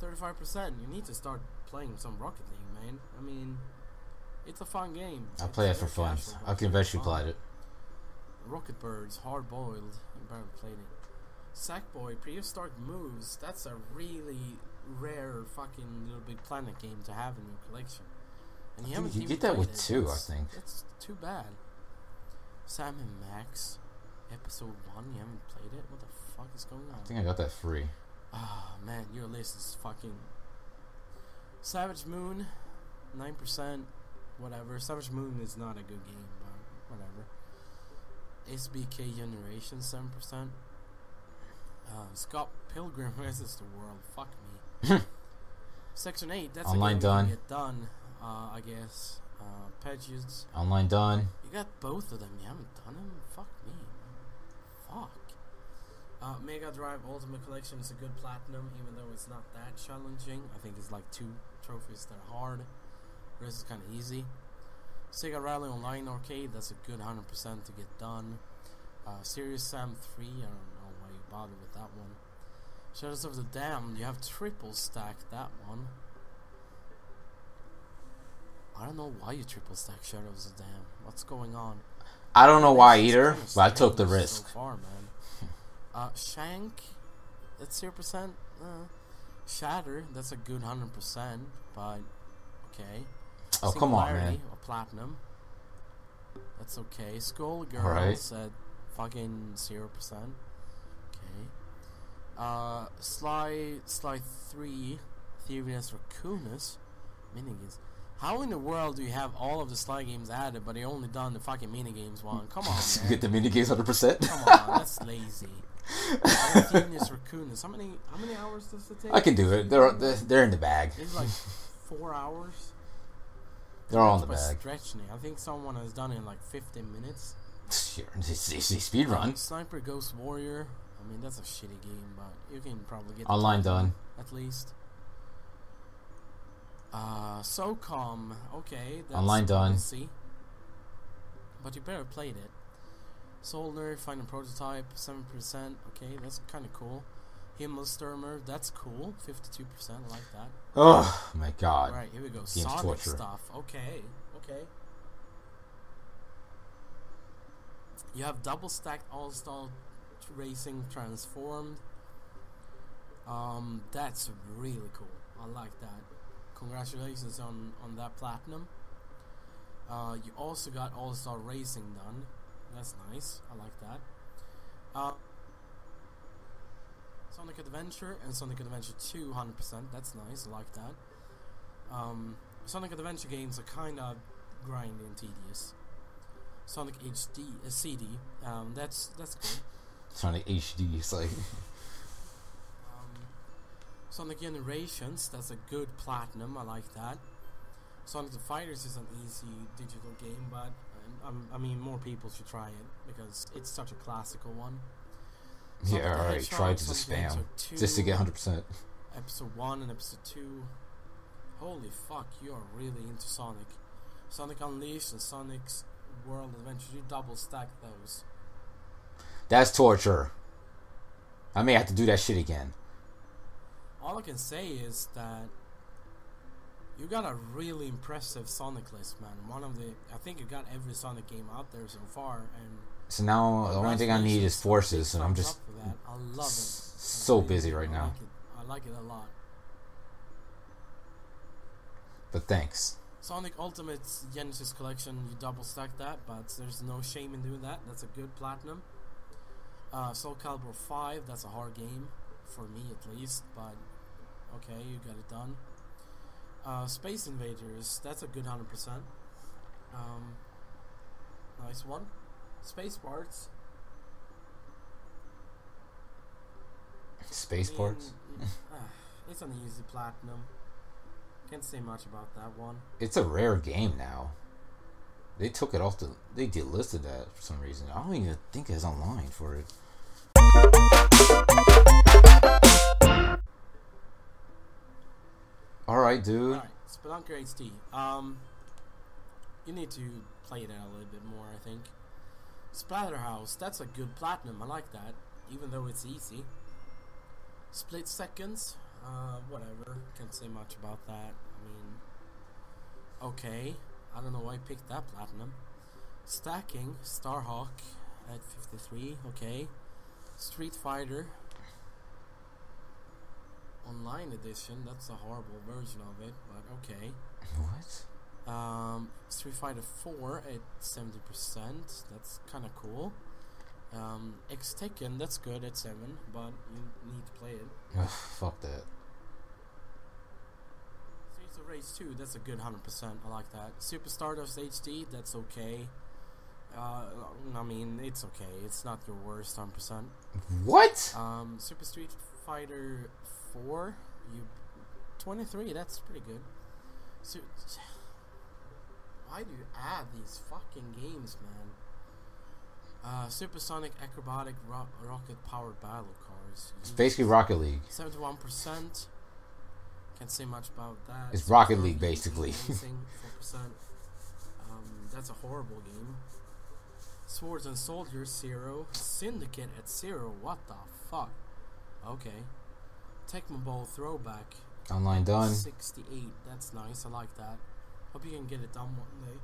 B: Thirty-five percent. You need to start playing some Rocket League, man. I mean, it's a fun game.
A: I'll play it for fun. I can eventually
B: fun.
A: play it.
B: Rocket Birds, Hard Boiled. I barely played it. Sackboy, Prehistoric Moves. That's a really rare fucking Little Big Planet game to have in your collection. And you
A: I
B: haven't
A: think you get that with
B: it.
A: two, I think.
B: That's too bad. Sam and Max, Episode 1. You haven't played it? What the fuck is going on?
A: I think I got that free.
B: Ah, man, your list is fucking. Savage Moon, 9%, whatever. Savage Moon is not a good game, but whatever. SBK Generation, 7%. Uh, Scott Pilgrim versus the World, fuck me. Section 8, that's
A: Online done.
B: get done, uh, I guess. Uh, Pages,
A: Online done.
B: you got both of them. You haven't done them? Fuck me. Fuck. Uh, Mega Drive Ultimate Collection is a good platinum, even though it's not that challenging. I think it's like two trophies that are hard. The rest is kind of easy. Sega Rally Online Arcade, that's a good 100% to get done. Uh, Serious Sam 3, I don't know why you bother with that one. Shadows of the Damned, you have triple stacked that one. I don't know why you triple stack Shadows of the Damned. What's going on?
A: I don't know why either,
B: kinda
A: but I took the risk.
B: So far, man. Uh, Shank, it's zero percent. Uh, Shatter, that's a good hundred percent, but okay.
A: Oh, come on, man.
B: Or platinum. That's okay. Skull
A: Alright.
B: Girls at fucking zero percent. Okay. Uh, Sly Sly three, Thievius Raccoonus, minigames. How in the world do you have all of the Sly games added, but you only done the fucking minigames one? Come on, man.
A: Get the minigames hundred percent.
B: Come on, that's lazy. Thievius Raccoonus. How many how many hours does it take?
A: I can do it. They're they're, in the bag.
B: It's like four hours.
A: They're all in the bag.
B: stretching it. I think someone has done it in like 15 minutes.
A: Sure, it's easy speed run.
B: Sniper Ghost Warrior. I mean, that's a shitty game, but you can probably get
A: Online done.
B: at least. Uh, SOCOM. Okay, that's
A: Online done.
B: See, but you better played it. Solder, find a prototype, seven percent. Okay, that's kind of cool. Himmelsturmer, that's cool. Fifty-two percent, I like that.
A: Oh my god.
B: All right, here we go.
A: Game's
B: Sonic
A: torture.
B: stuff. Okay, okay. You have double stacked all star racing transformed. Um, that's really cool. I like that. Congratulations on on that platinum. Uh, you also got All Star Racing done. That's nice. I like that. Uh, Sonic Adventure and Sonic Adventure 2, 100%. That's nice. I like that. Um, Sonic Adventure games are kind of grindy and tedious. Sonic HD, uh, CD, um, that's that's cool.
A: Sonic HD. It's like
B: Um, Sonic Generations, that's a good platinum. I like that. Sonic the Fighters is an easy digital game, but um, I mean, more people should try it because it's such a classical one. Sonic
A: yeah, all right. Try to just spam
B: 2,
A: just to get hundred percent.
B: Episode 1 and Episode 2. Holy fuck, you are really into Sonic. Sonic Unleashed and Sonic's World Adventure, you double stack those.
A: That's torture. I may have to do that shit again.
B: All I can say is that you got a really impressive Sonic list, man. One of the, I think you got every Sonic game out there so far, and
A: So now the only thing I need is forces, and I'm just
B: for that. I love it.
A: so busy right
B: I
A: now.
B: Like. I like it a lot.
A: But thanks.
B: Sonic Ultimate Genesis Collection, you double stack that, but there's no shame in doing that. That's a good platinum. Uh, Soul Calibur 5, that's a hard game, for me at least, but okay, you got it done. Uh, Space Invaders, that's a good 100%. Um, nice one. Space Parts.
A: Space
B: I mean,
A: parts.
B: it- ah, it's an easy platinum. Can't say much about that one.
A: It's a rare game now. They took it off the. They delisted that for some reason. I don't even think it's online for it. All right, dude.
B: Alright, Spelunker HD. Um, you need to play that a little bit more, I think. Splatterhouse, that's a good platinum. I like that, even though it's easy. Split seconds, uh, whatever. Can't say much about that. I mean, okay. I don't know why I picked that platinum. Stacking, Starhawk at 53. Okay. Street Fighter. Online edition. That's a horrible version of it, but okay.
A: What?
B: Um, Street Fighter 4 at 70%. That's kind of cool. Um, X Tekken, that's good at 7, but you need to play it.
A: Fuck that.
B: Streets of Rage 2, that's a good 100%. I like that. Super Stardust HD, that's okay. Uh, I mean, it's okay. It's not your worst 100%.
A: What?
B: Um, Super Street Fighter 4, you 23. That's pretty good. So, why do you add these fucking games, man? Uh, Supersonic Acrobatic ro- Rocket Powered Battle Cars.
A: It's basically Rocket League.
B: Seventy-one percent. Can't say much about that.
A: It's Rocket League, basically.
B: Four. Um, that's a horrible game. Swords and Soldiers zero. Syndicate at zero. What the fuck? Okay. Tecmo Bowl throwback.
A: Online done.
B: 68. That's nice. I like that. Hope you can get it done one day.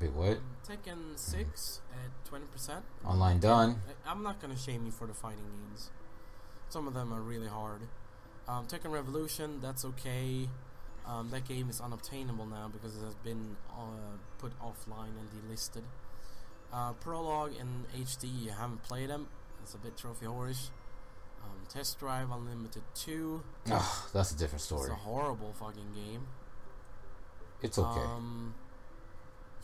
A: Wait, what?
B: Um, Tekken 6 at 20%.
A: Online done.
B: I'm not gonna shame you for the fighting games. Some of them are really hard. Um, Tekken Revolution, that's okay. Um, that game is unobtainable now because it has been uh, put offline and delisted. Uh, Prologue and HD, you haven't played them. It's a bit trophy horish. Um, Test Drive Unlimited 2.
A: Ugh, that's a different story.
B: It's a horrible fucking game.
A: It's okay.
B: Um,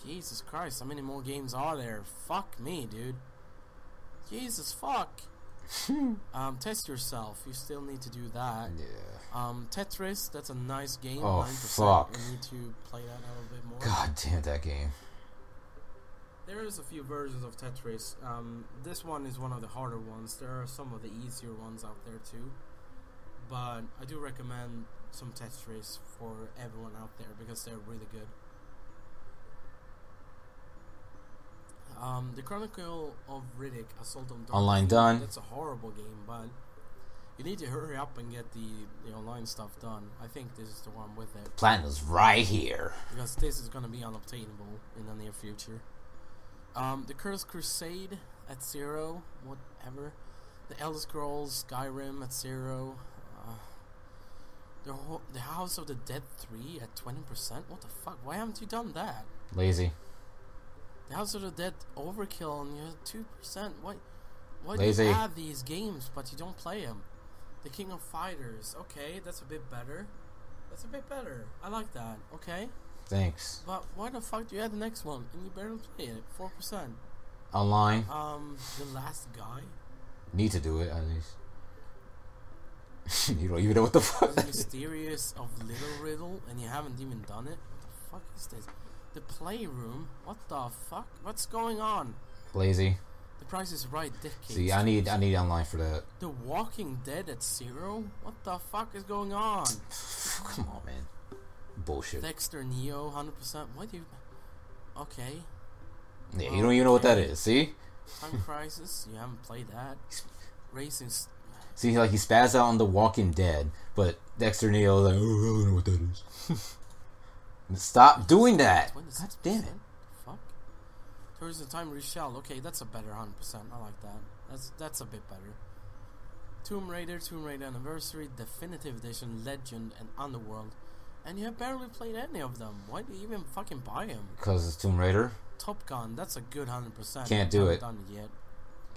B: Jesus Christ, how many more games are there? Fuck me, dude. Jesus fuck. um, test yourself. You still need to do that.
A: yeah.
B: Um, Tetris, that's a nice game.
A: Oh,
B: 9%.
A: fuck.
B: You need to play that a little bit more.
A: God damn that game.
B: There is a few versions of Tetris. Um, this one is one of the harder ones. There are some of the easier ones out there too. But I do recommend some Tetris for everyone out there because they're really good. Um, the Chronicle of Riddick, Assault on Dark
A: Online done.
B: That's a horrible game, but you need to hurry up and get the, the online stuff done. I think this is the one with it
A: Platinum's right here.
B: because this is going to be unobtainable in the near future. Um, the Cursed Crusade at zero, whatever. the Elder Scrolls, Skyrim at zero. Uh, the ho- the House of the Dead three at twenty percent. What the fuck? Why haven't you done that?
A: Lazy.
B: Of the Dead overkill and you're two percent. Why? Why do you have these games but you don't play them? The King of Fighters. Okay, that's a bit better. That's a bit better. I like that. Okay,
A: Thanks.
B: but why the fuck do you have the next one and you barely play it? Four percent.
A: Online.
B: Um, the last guy.
A: Need to do it at least. you don't even know what the fuck.
B: The mysterious of Little Riddle, and you haven't even done it. What the fuck is this? The Playroom. What the fuck? What's going on?
A: Lazy.
B: The Price is Right. Decades.
A: See, I need I need online for that.
B: The Walking Dead at zero? What the fuck is going on?
A: Come on, man. Bullshit.
B: Thexder Neo, 100%. What do you. Okay.
A: Yeah, you don't even know what that is. See,
B: Time Crisis, you haven't played that. Racing.
A: See, like he spazzed out on The Walking Dead, but Thexder Neo like, oh, I don't know what that is. Stop doing that.
B: 26%?
A: God damn it.
B: Fuck. Towards the Time Reshell. Okay, that's a better 100%. I like that. That's that's a bit better. Tomb Raider, Tomb Raider Anniversary, Definitive Edition, Legend, and Underworld. And you have barely played any of them. Why do you even fucking buy them?
A: Because it's Tomb Raider.
B: Top Gun, that's a good 100%.
A: Can't do it.
B: done it yet.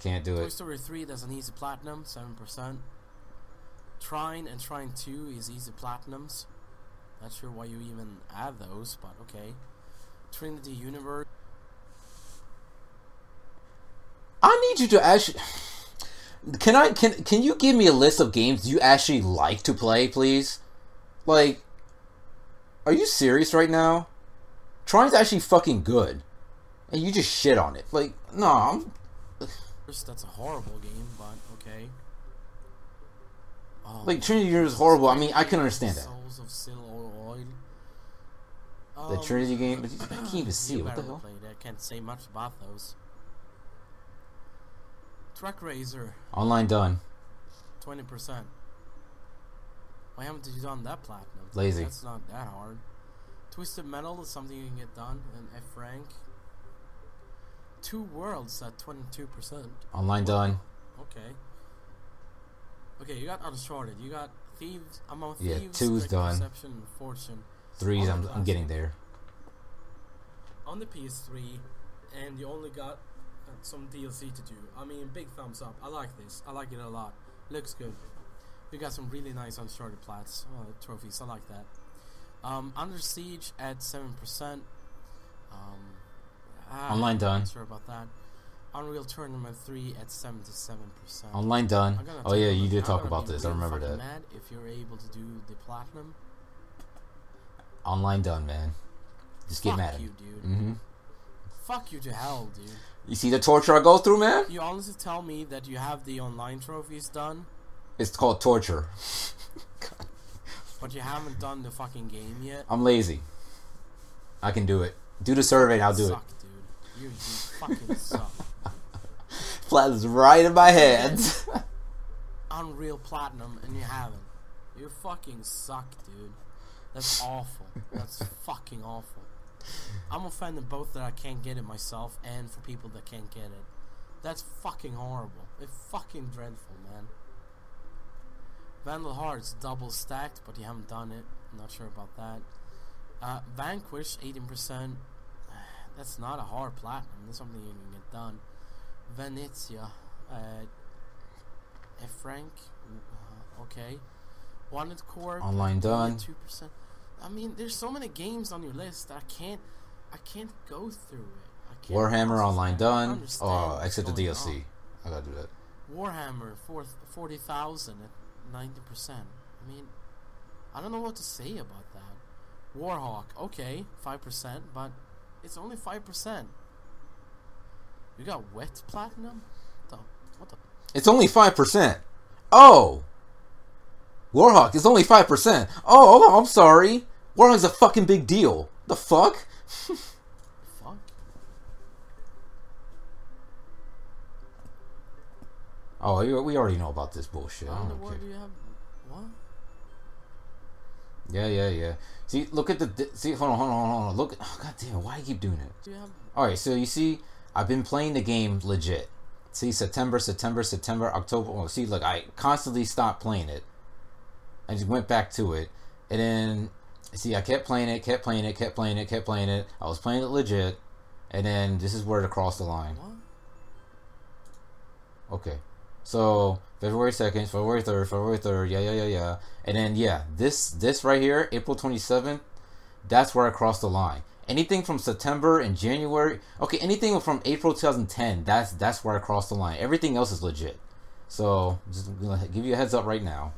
A: Can't do
B: Toy
A: it.
B: Story 3, that's an easy platinum, 7%. Trine and Trine 2 is easy platinums. Not sure why you even add those, but okay. Trinity Universe.
A: I need you to actually. Can I can can you give me a list of games you actually like to play, please? Like, are you serious right now? Trine's actually fucking good, and you just shit on it. Like, no, I'm,
B: That's a horrible game, but okay. Oh,
A: like um, Trinity Universe is horrible. I mean, I can understand that.
B: Souls of Sil Oil.
A: The
B: Um,
A: Trinity game, but I can't even see it. What the hell?
B: played. I can't say much about those. Truck Racer.
A: Online done.
B: Twenty percent. Why haven't you done that platinum?
A: Lazy.
B: That's not that hard. Twisted Metal is something you can get done in F rank. Two Worlds at twenty two percent.
A: Online done.
B: Okay. Okay, you got Uncharted. You got Thieves. Among
A: Yeah,
B: Thieves.
A: Yeah,
B: two's
A: done.
B: Fortune
A: Threes.
B: All
A: I'm I'm getting there.
B: on the PS3, and you only got uh, some DLC to do. I mean, big thumbs up. I like this. I like it a lot. Looks good. You got some really nice Uncharted plats, uh, trophies. I like that. Um, Under Siege at seven percent. Um, ah,
A: Online done.
B: Not sure about that. Unreal Tournament three at seventy-seven percent.
A: Online done. Oh yeah,
B: you,
A: did talk about this. I remember that.
B: Mad if you're able to do the platinum.
A: Online done, man. Just get mad at
B: you,
A: me.
B: dude.
A: hmm
B: Fuck you to hell, dude.
A: You see the torture I go through, man?
B: You honestly tell me that you have the online trophies done,
A: It's called torture.
B: but you haven't done the fucking game yet.
A: I'm lazy. I can do it. Do the survey and I'll do it.
B: suck, dude. You, you fucking suck.
A: Flat is right in my hands.
B: Unreal Platinum, and you haven't. You fucking suck, dude. That's awful. That's fucking awful. I'm offended both that I can't get it myself and for people that can't get it. That's fucking horrible. It's fucking dreadful, man. Vandal Hearts double stacked, but you haven't done it. I'm not sure about that. Uh, Vanquish 18%. That's not a hard platinum. That's something you can get done. Venezia. Uh, F rank. Uh, okay. Wanted Core.
A: Online done.
B: Two percent. I mean, there's so many games on your list that I can't. I can't go through it. I can't
A: Warhammer Online
B: it. I don't
A: done. Oh, except the DLC.
B: on.
A: I gotta do that.
B: Warhammer four, 40,000 at 90%. I mean, I don't know what to say about that. Warhawk, okay, 5%, but it's only 5%. You got wet platinum? The, what the?
A: It's only five percent. Oh, Warhawk is only five percent. Oh, oh, I'm sorry. Warhawk's a fucking big deal. The fuck?
B: Fuck.
A: Oh, we already know about this bullshit. I
B: I don't know
A: don't
B: what
A: care.
B: do you have. What?
A: Yeah, yeah, yeah. See, look at the. See, hold on, hold on, hold on. Look. Oh, God damn, why do you keep doing it?
B: Do you have.
A: All right, so you see, I've been playing the game legit, See September, September, September, October. Oh, see, look, I constantly stopped playing it. I just went back to it, and then see I kept playing it, kept playing it, kept playing it, kept playing it. I was playing it legit, and then this is where to cross the line. Okay. So February second, February third, February third, yeah, yeah, yeah, yeah. And then yeah, this this right here, April twenty seventh, that's where I crossed the line. Anything from September and January okay, anything from April two thousand ten, that's that's where I crossed the line. Everything else is legit. So just give you a heads up right now.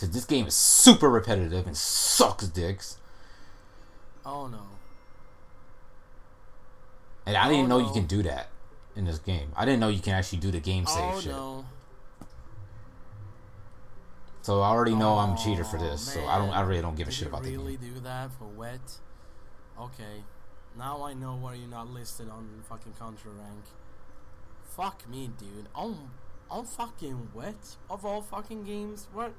A: Cause this game is super repetitive and sucks dicks.
B: Oh no.
A: And I didn't
B: Oh,
A: know you can do that in this game. I didn't know you can actually do the game save
B: Oh
A: shit.
B: no.
A: So I already know I'm a cheater for
B: Oh,
A: this. So I don't. I
B: oh,
A: really don't give a shit about the game.
B: really do that for wet? Okay. Now I know why you're not listed on fucking contra rank. Fuck me, dude. On on fucking wet of all fucking games. What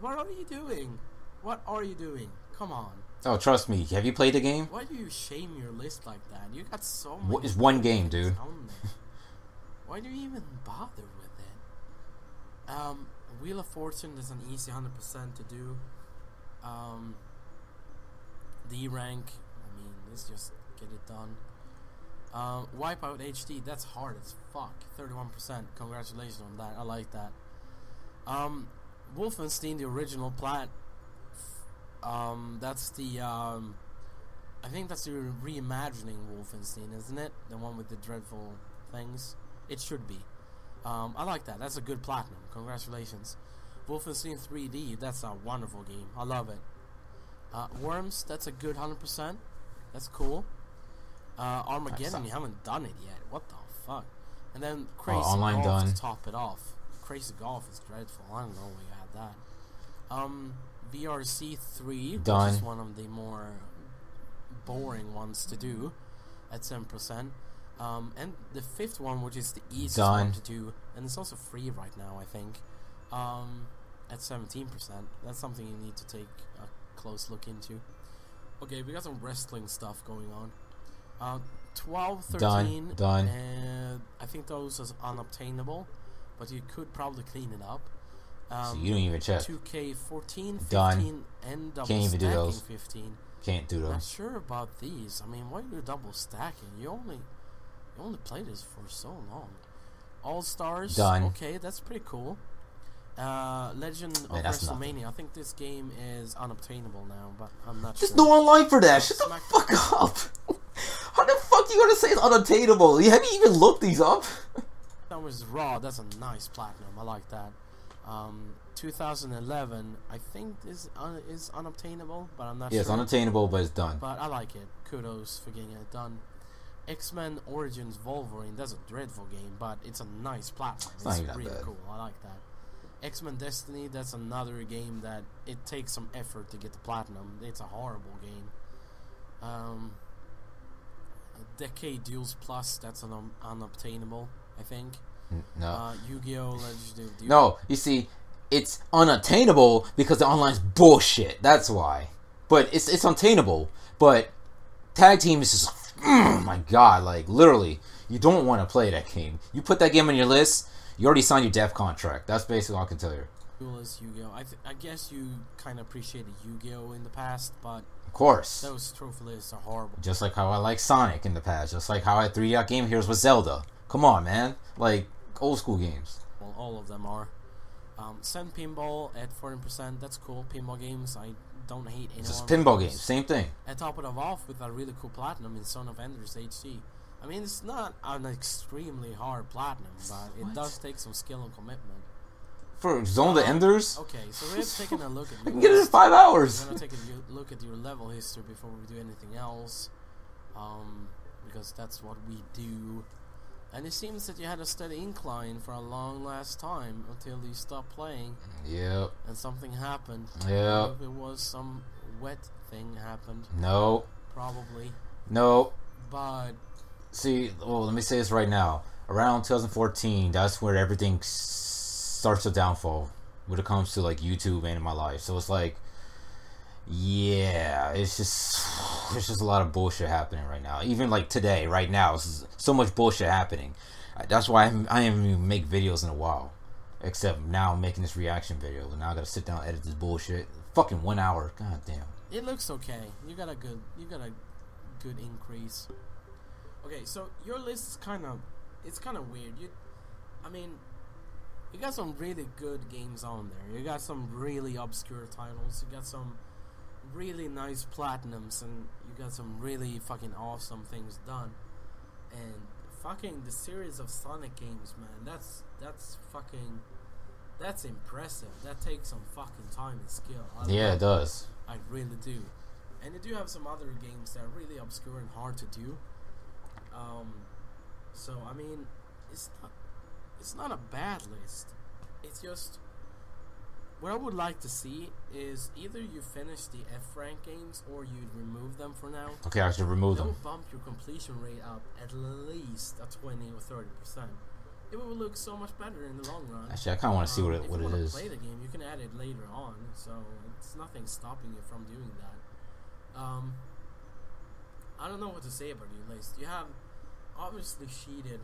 B: what are you doing? What are you doing? Come on.
A: Oh, trust me. Have you played the game?
B: Why do you shame your list like that? You got so many.
A: What is one game, dude?
B: on. Why do you even bother with it? Um, Wheel of Fortune is an easy hundred percent to do. Um, D rank. I mean, let's just get it done. Um, Wipeout HD. That's hard as fuck. Thirty-one percent. Congratulations on that. I like that. Um, Wolfenstein, the original plat. Um, that's the um, I think that's the reimagining Wolfenstein, isn't it? The one with the dreadful things. It should be. Um, I like that. That's a good platinum. Congratulations. Wolfenstein 3D. That's a wonderful game. I love it. Uh, Worms. That's a good hundred percent. That's cool. Uh, Armageddon. You haven't done it yet. What the fuck? And then Crazy
A: online
B: Golf
A: done.
B: to top it off. Crazy Golf is dreadful. I don't know had that. Um, WRC 3, which is one of the more boring ones to do, at 7%. Um, and the fifth one, which is the easiest
A: Done.
B: one to do, and it's also free right now, I think, um, at 17%. That's something you need to take a close look into. Okay, we got some wrestling stuff going on. Uh, 12, 13,
A: Done. Done.
B: and I think those are unobtainable, but you could probably clean it up. Um,
A: so you don't even check.
B: 2K 14, 15,
A: Done.
B: and double
A: Can't even do those.
B: 15.
A: Can't do those.
B: Not sure about these. I mean, why are you double stacking? You only you only played this for so long. All stars.
A: Done.
B: Okay, that's pretty cool. Uh, Legend of
A: Man,
B: WrestleMania.
A: nothing.
B: I think this game is unobtainable now, but I'm not
A: There's
B: sure.
A: no online for that. Shut the fuck up. How the fuck you gonna say it's unobtainable? You haven't even looked these up.
B: That was Raw. That's a nice platinum. I like that. Um, 2011. I think is un- is unobtainable, but I'm not
A: Yeah,
B: sure.
A: it's unattainable, but it's done.
B: But I like it. Kudos for getting it done. X Men Origins Wolverine. That's a dreadful game, but it's a nice platform. It's,
A: that
B: really
A: bad.
B: cool. I like that. X Men Destiny. That's another game that it takes some effort to get the platinum. It's a horrible game. Um, Decade Duels Plus. That's an um, unobtainable. I think.
A: No.
B: Uh, Yu-Gi-Oh! Legend of Duel.
A: No, you see, it's unattainable because the online's bullshit. That's why. But it's it's unattainable. But tag team is just, oh my god, like literally, you don't want to play that game. You put that game on your list, you already signed your dev contract. That's basically all I can tell you.
B: Is Yu-Gi-Oh! I, th- I guess you kind of appreciated Yu-Gi-Oh! in the past, but
A: Of course.
B: those trophy lists are horrible.
A: Just like how I like Sonic in the past. Just like how I had 3 D Game Heroes with Zelda. Come on, man. Like old school games.
B: Well, all of them are. Um, Zen Pinball at 40%. That's cool. Pinball games, I don't hate anyone.
A: It's just pinball
B: those.
A: games. Same thing.
B: And top it off with a really cool platinum in Zone of Enders HD. I mean, it's not an extremely hard platinum, but it
A: What?
B: does take some skill and commitment.
A: For Zone of the
B: Um,
A: Enders,
B: Okay, so we're taking a look at
A: I
B: your
A: can get it in 5 hours.
B: We're gonna take a look at your level history before we do anything else, um, because that's what we do. And it seems that you had a steady incline for a long last time until you stopped playing
A: Yep.
B: and something happened.
A: Yep.
B: If it was some wet thing happened,
A: No.
B: probably.
A: No.
B: But
A: See, well, let me say this right now. Around 2014, that's where everything starts to downfall when it comes to like YouTube and in my life. So it's like, yeah, it's just there's just a lot of bullshit happening right now. Even like today, right now, so much bullshit happening. That's why I haven't, even make videos in a while. Except now I'm making this reaction video. And now I gotta sit down and edit this bullshit. Fucking one hour. God damn.
B: It looks okay. You got a good you got a good increase. Okay, so your list is kind of it's kind of weird. You I mean, you got some really good games on there. You got some really obscure titles. You got some really nice platinums and got some really fucking awesome things done. And fucking the series of Sonic games, man. That's that's fucking that's impressive. That takes some fucking time and skill. I
A: Yeah, it does.
B: I really do. And they do have some other games that are really obscure and hard to do. Um, so I mean, it's not it's not a bad list. It's just what I would like to see is either you finish the F rank games or you remove them for now.
A: Okay, I should remove
B: That
A: them.
B: bump your completion rate up at least a twenty or thirty percent. It will look so much better in the long run.
A: Actually, I kind of want to see what
B: Um,
A: it
B: if
A: what
B: you
A: it
B: wanna. Play the game. You can add it later on, so it's nothing stopping you from doing that. Um, I don't know what to say about your list. You have obviously cheated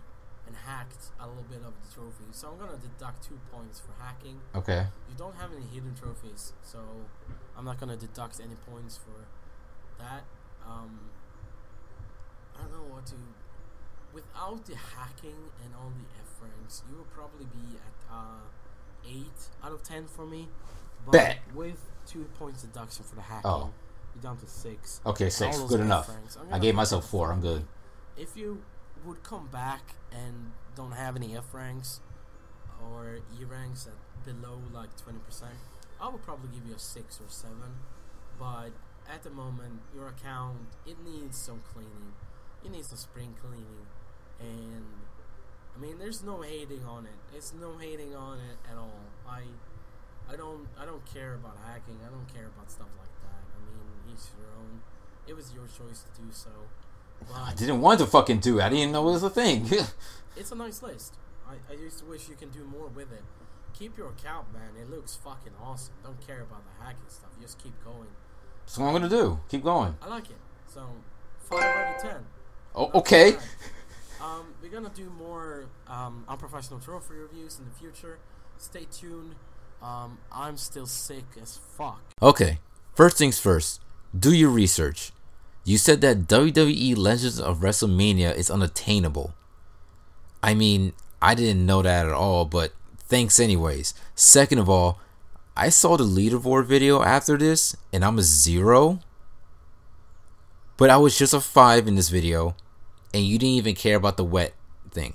B: and hacked a little bit of the trophies, so I'm gonna deduct two points for hacking.
A: Okay.
B: You don't have any hidden trophies, so I'm not gonna deduct any points for that. Um, I don't know what to. Without the hacking and all the F ranks, you would probably be at uh, eight out of ten for me. But
A: Bet.
B: with two points deduction for the hacking,
A: Oh.
B: you're down to six.
A: Okay, six. Good enough. I gave myself four. I'm good.
B: If you would come back and don't have any F ranks or E ranks at below like 20%, I would probably give you a 6 or 7. But at the moment, your account, it needs some cleaning. It needs some spring cleaning. And I mean, there's no hating on it. It's no hating on it at all. I I don't I don't care about hacking. I don't care about stuff like that. I mean, each their own. It was your choice to do so.
A: I didn't want to fucking do it. I didn't know it was a thing.
B: it's a nice list. I, I just wish you can do more with it. Keep your account, man. It looks fucking awesome. Don't care about the hacking stuff. Just keep going.
A: That's what I'm gonna do. Keep going.
B: I like it. So, 5 out of 10.
A: Oh, okay.
B: Um, we're gonna do more um, unprofessional trophy reviews in the future. Stay tuned. Um, I'm still sick as fuck.
A: Okay. First things first. Do your research. You said that WWE Legends of WrestleMania is unattainable. I mean, I didn't know that at all, but thanks anyways. Second of all, I saw the leaderboard video after this, and I'm a zero. But I was just a five in this video, and you didn't even care about the wet thing.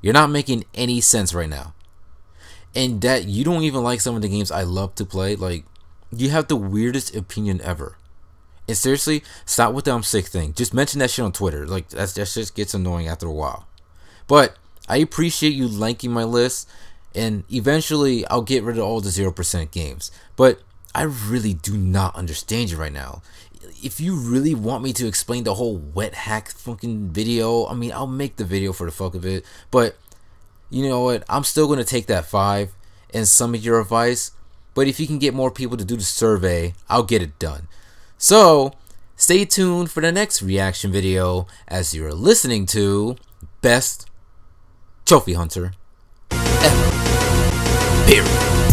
A: You're not making any sense right now. And that you don't even like some of the games I love to play, like, you have the weirdest opinion ever. And seriously, stop with the I'm sick thing. Just mention that shit on Twitter. Like that's that just gets annoying after a while. But I appreciate you liking my list, and eventually I'll get rid of all the zero percent games. But I really do not understand you right now. If you really want me to explain the whole wet hack fucking video, I mean I'll make the video for the fuck of it. But you know what? I'm still gonna take that five and some of your advice. But if you can get more people to do the survey, I'll get it done. So, stay tuned for the next reaction video as you're listening to Best Trophy Hunter ever. Period.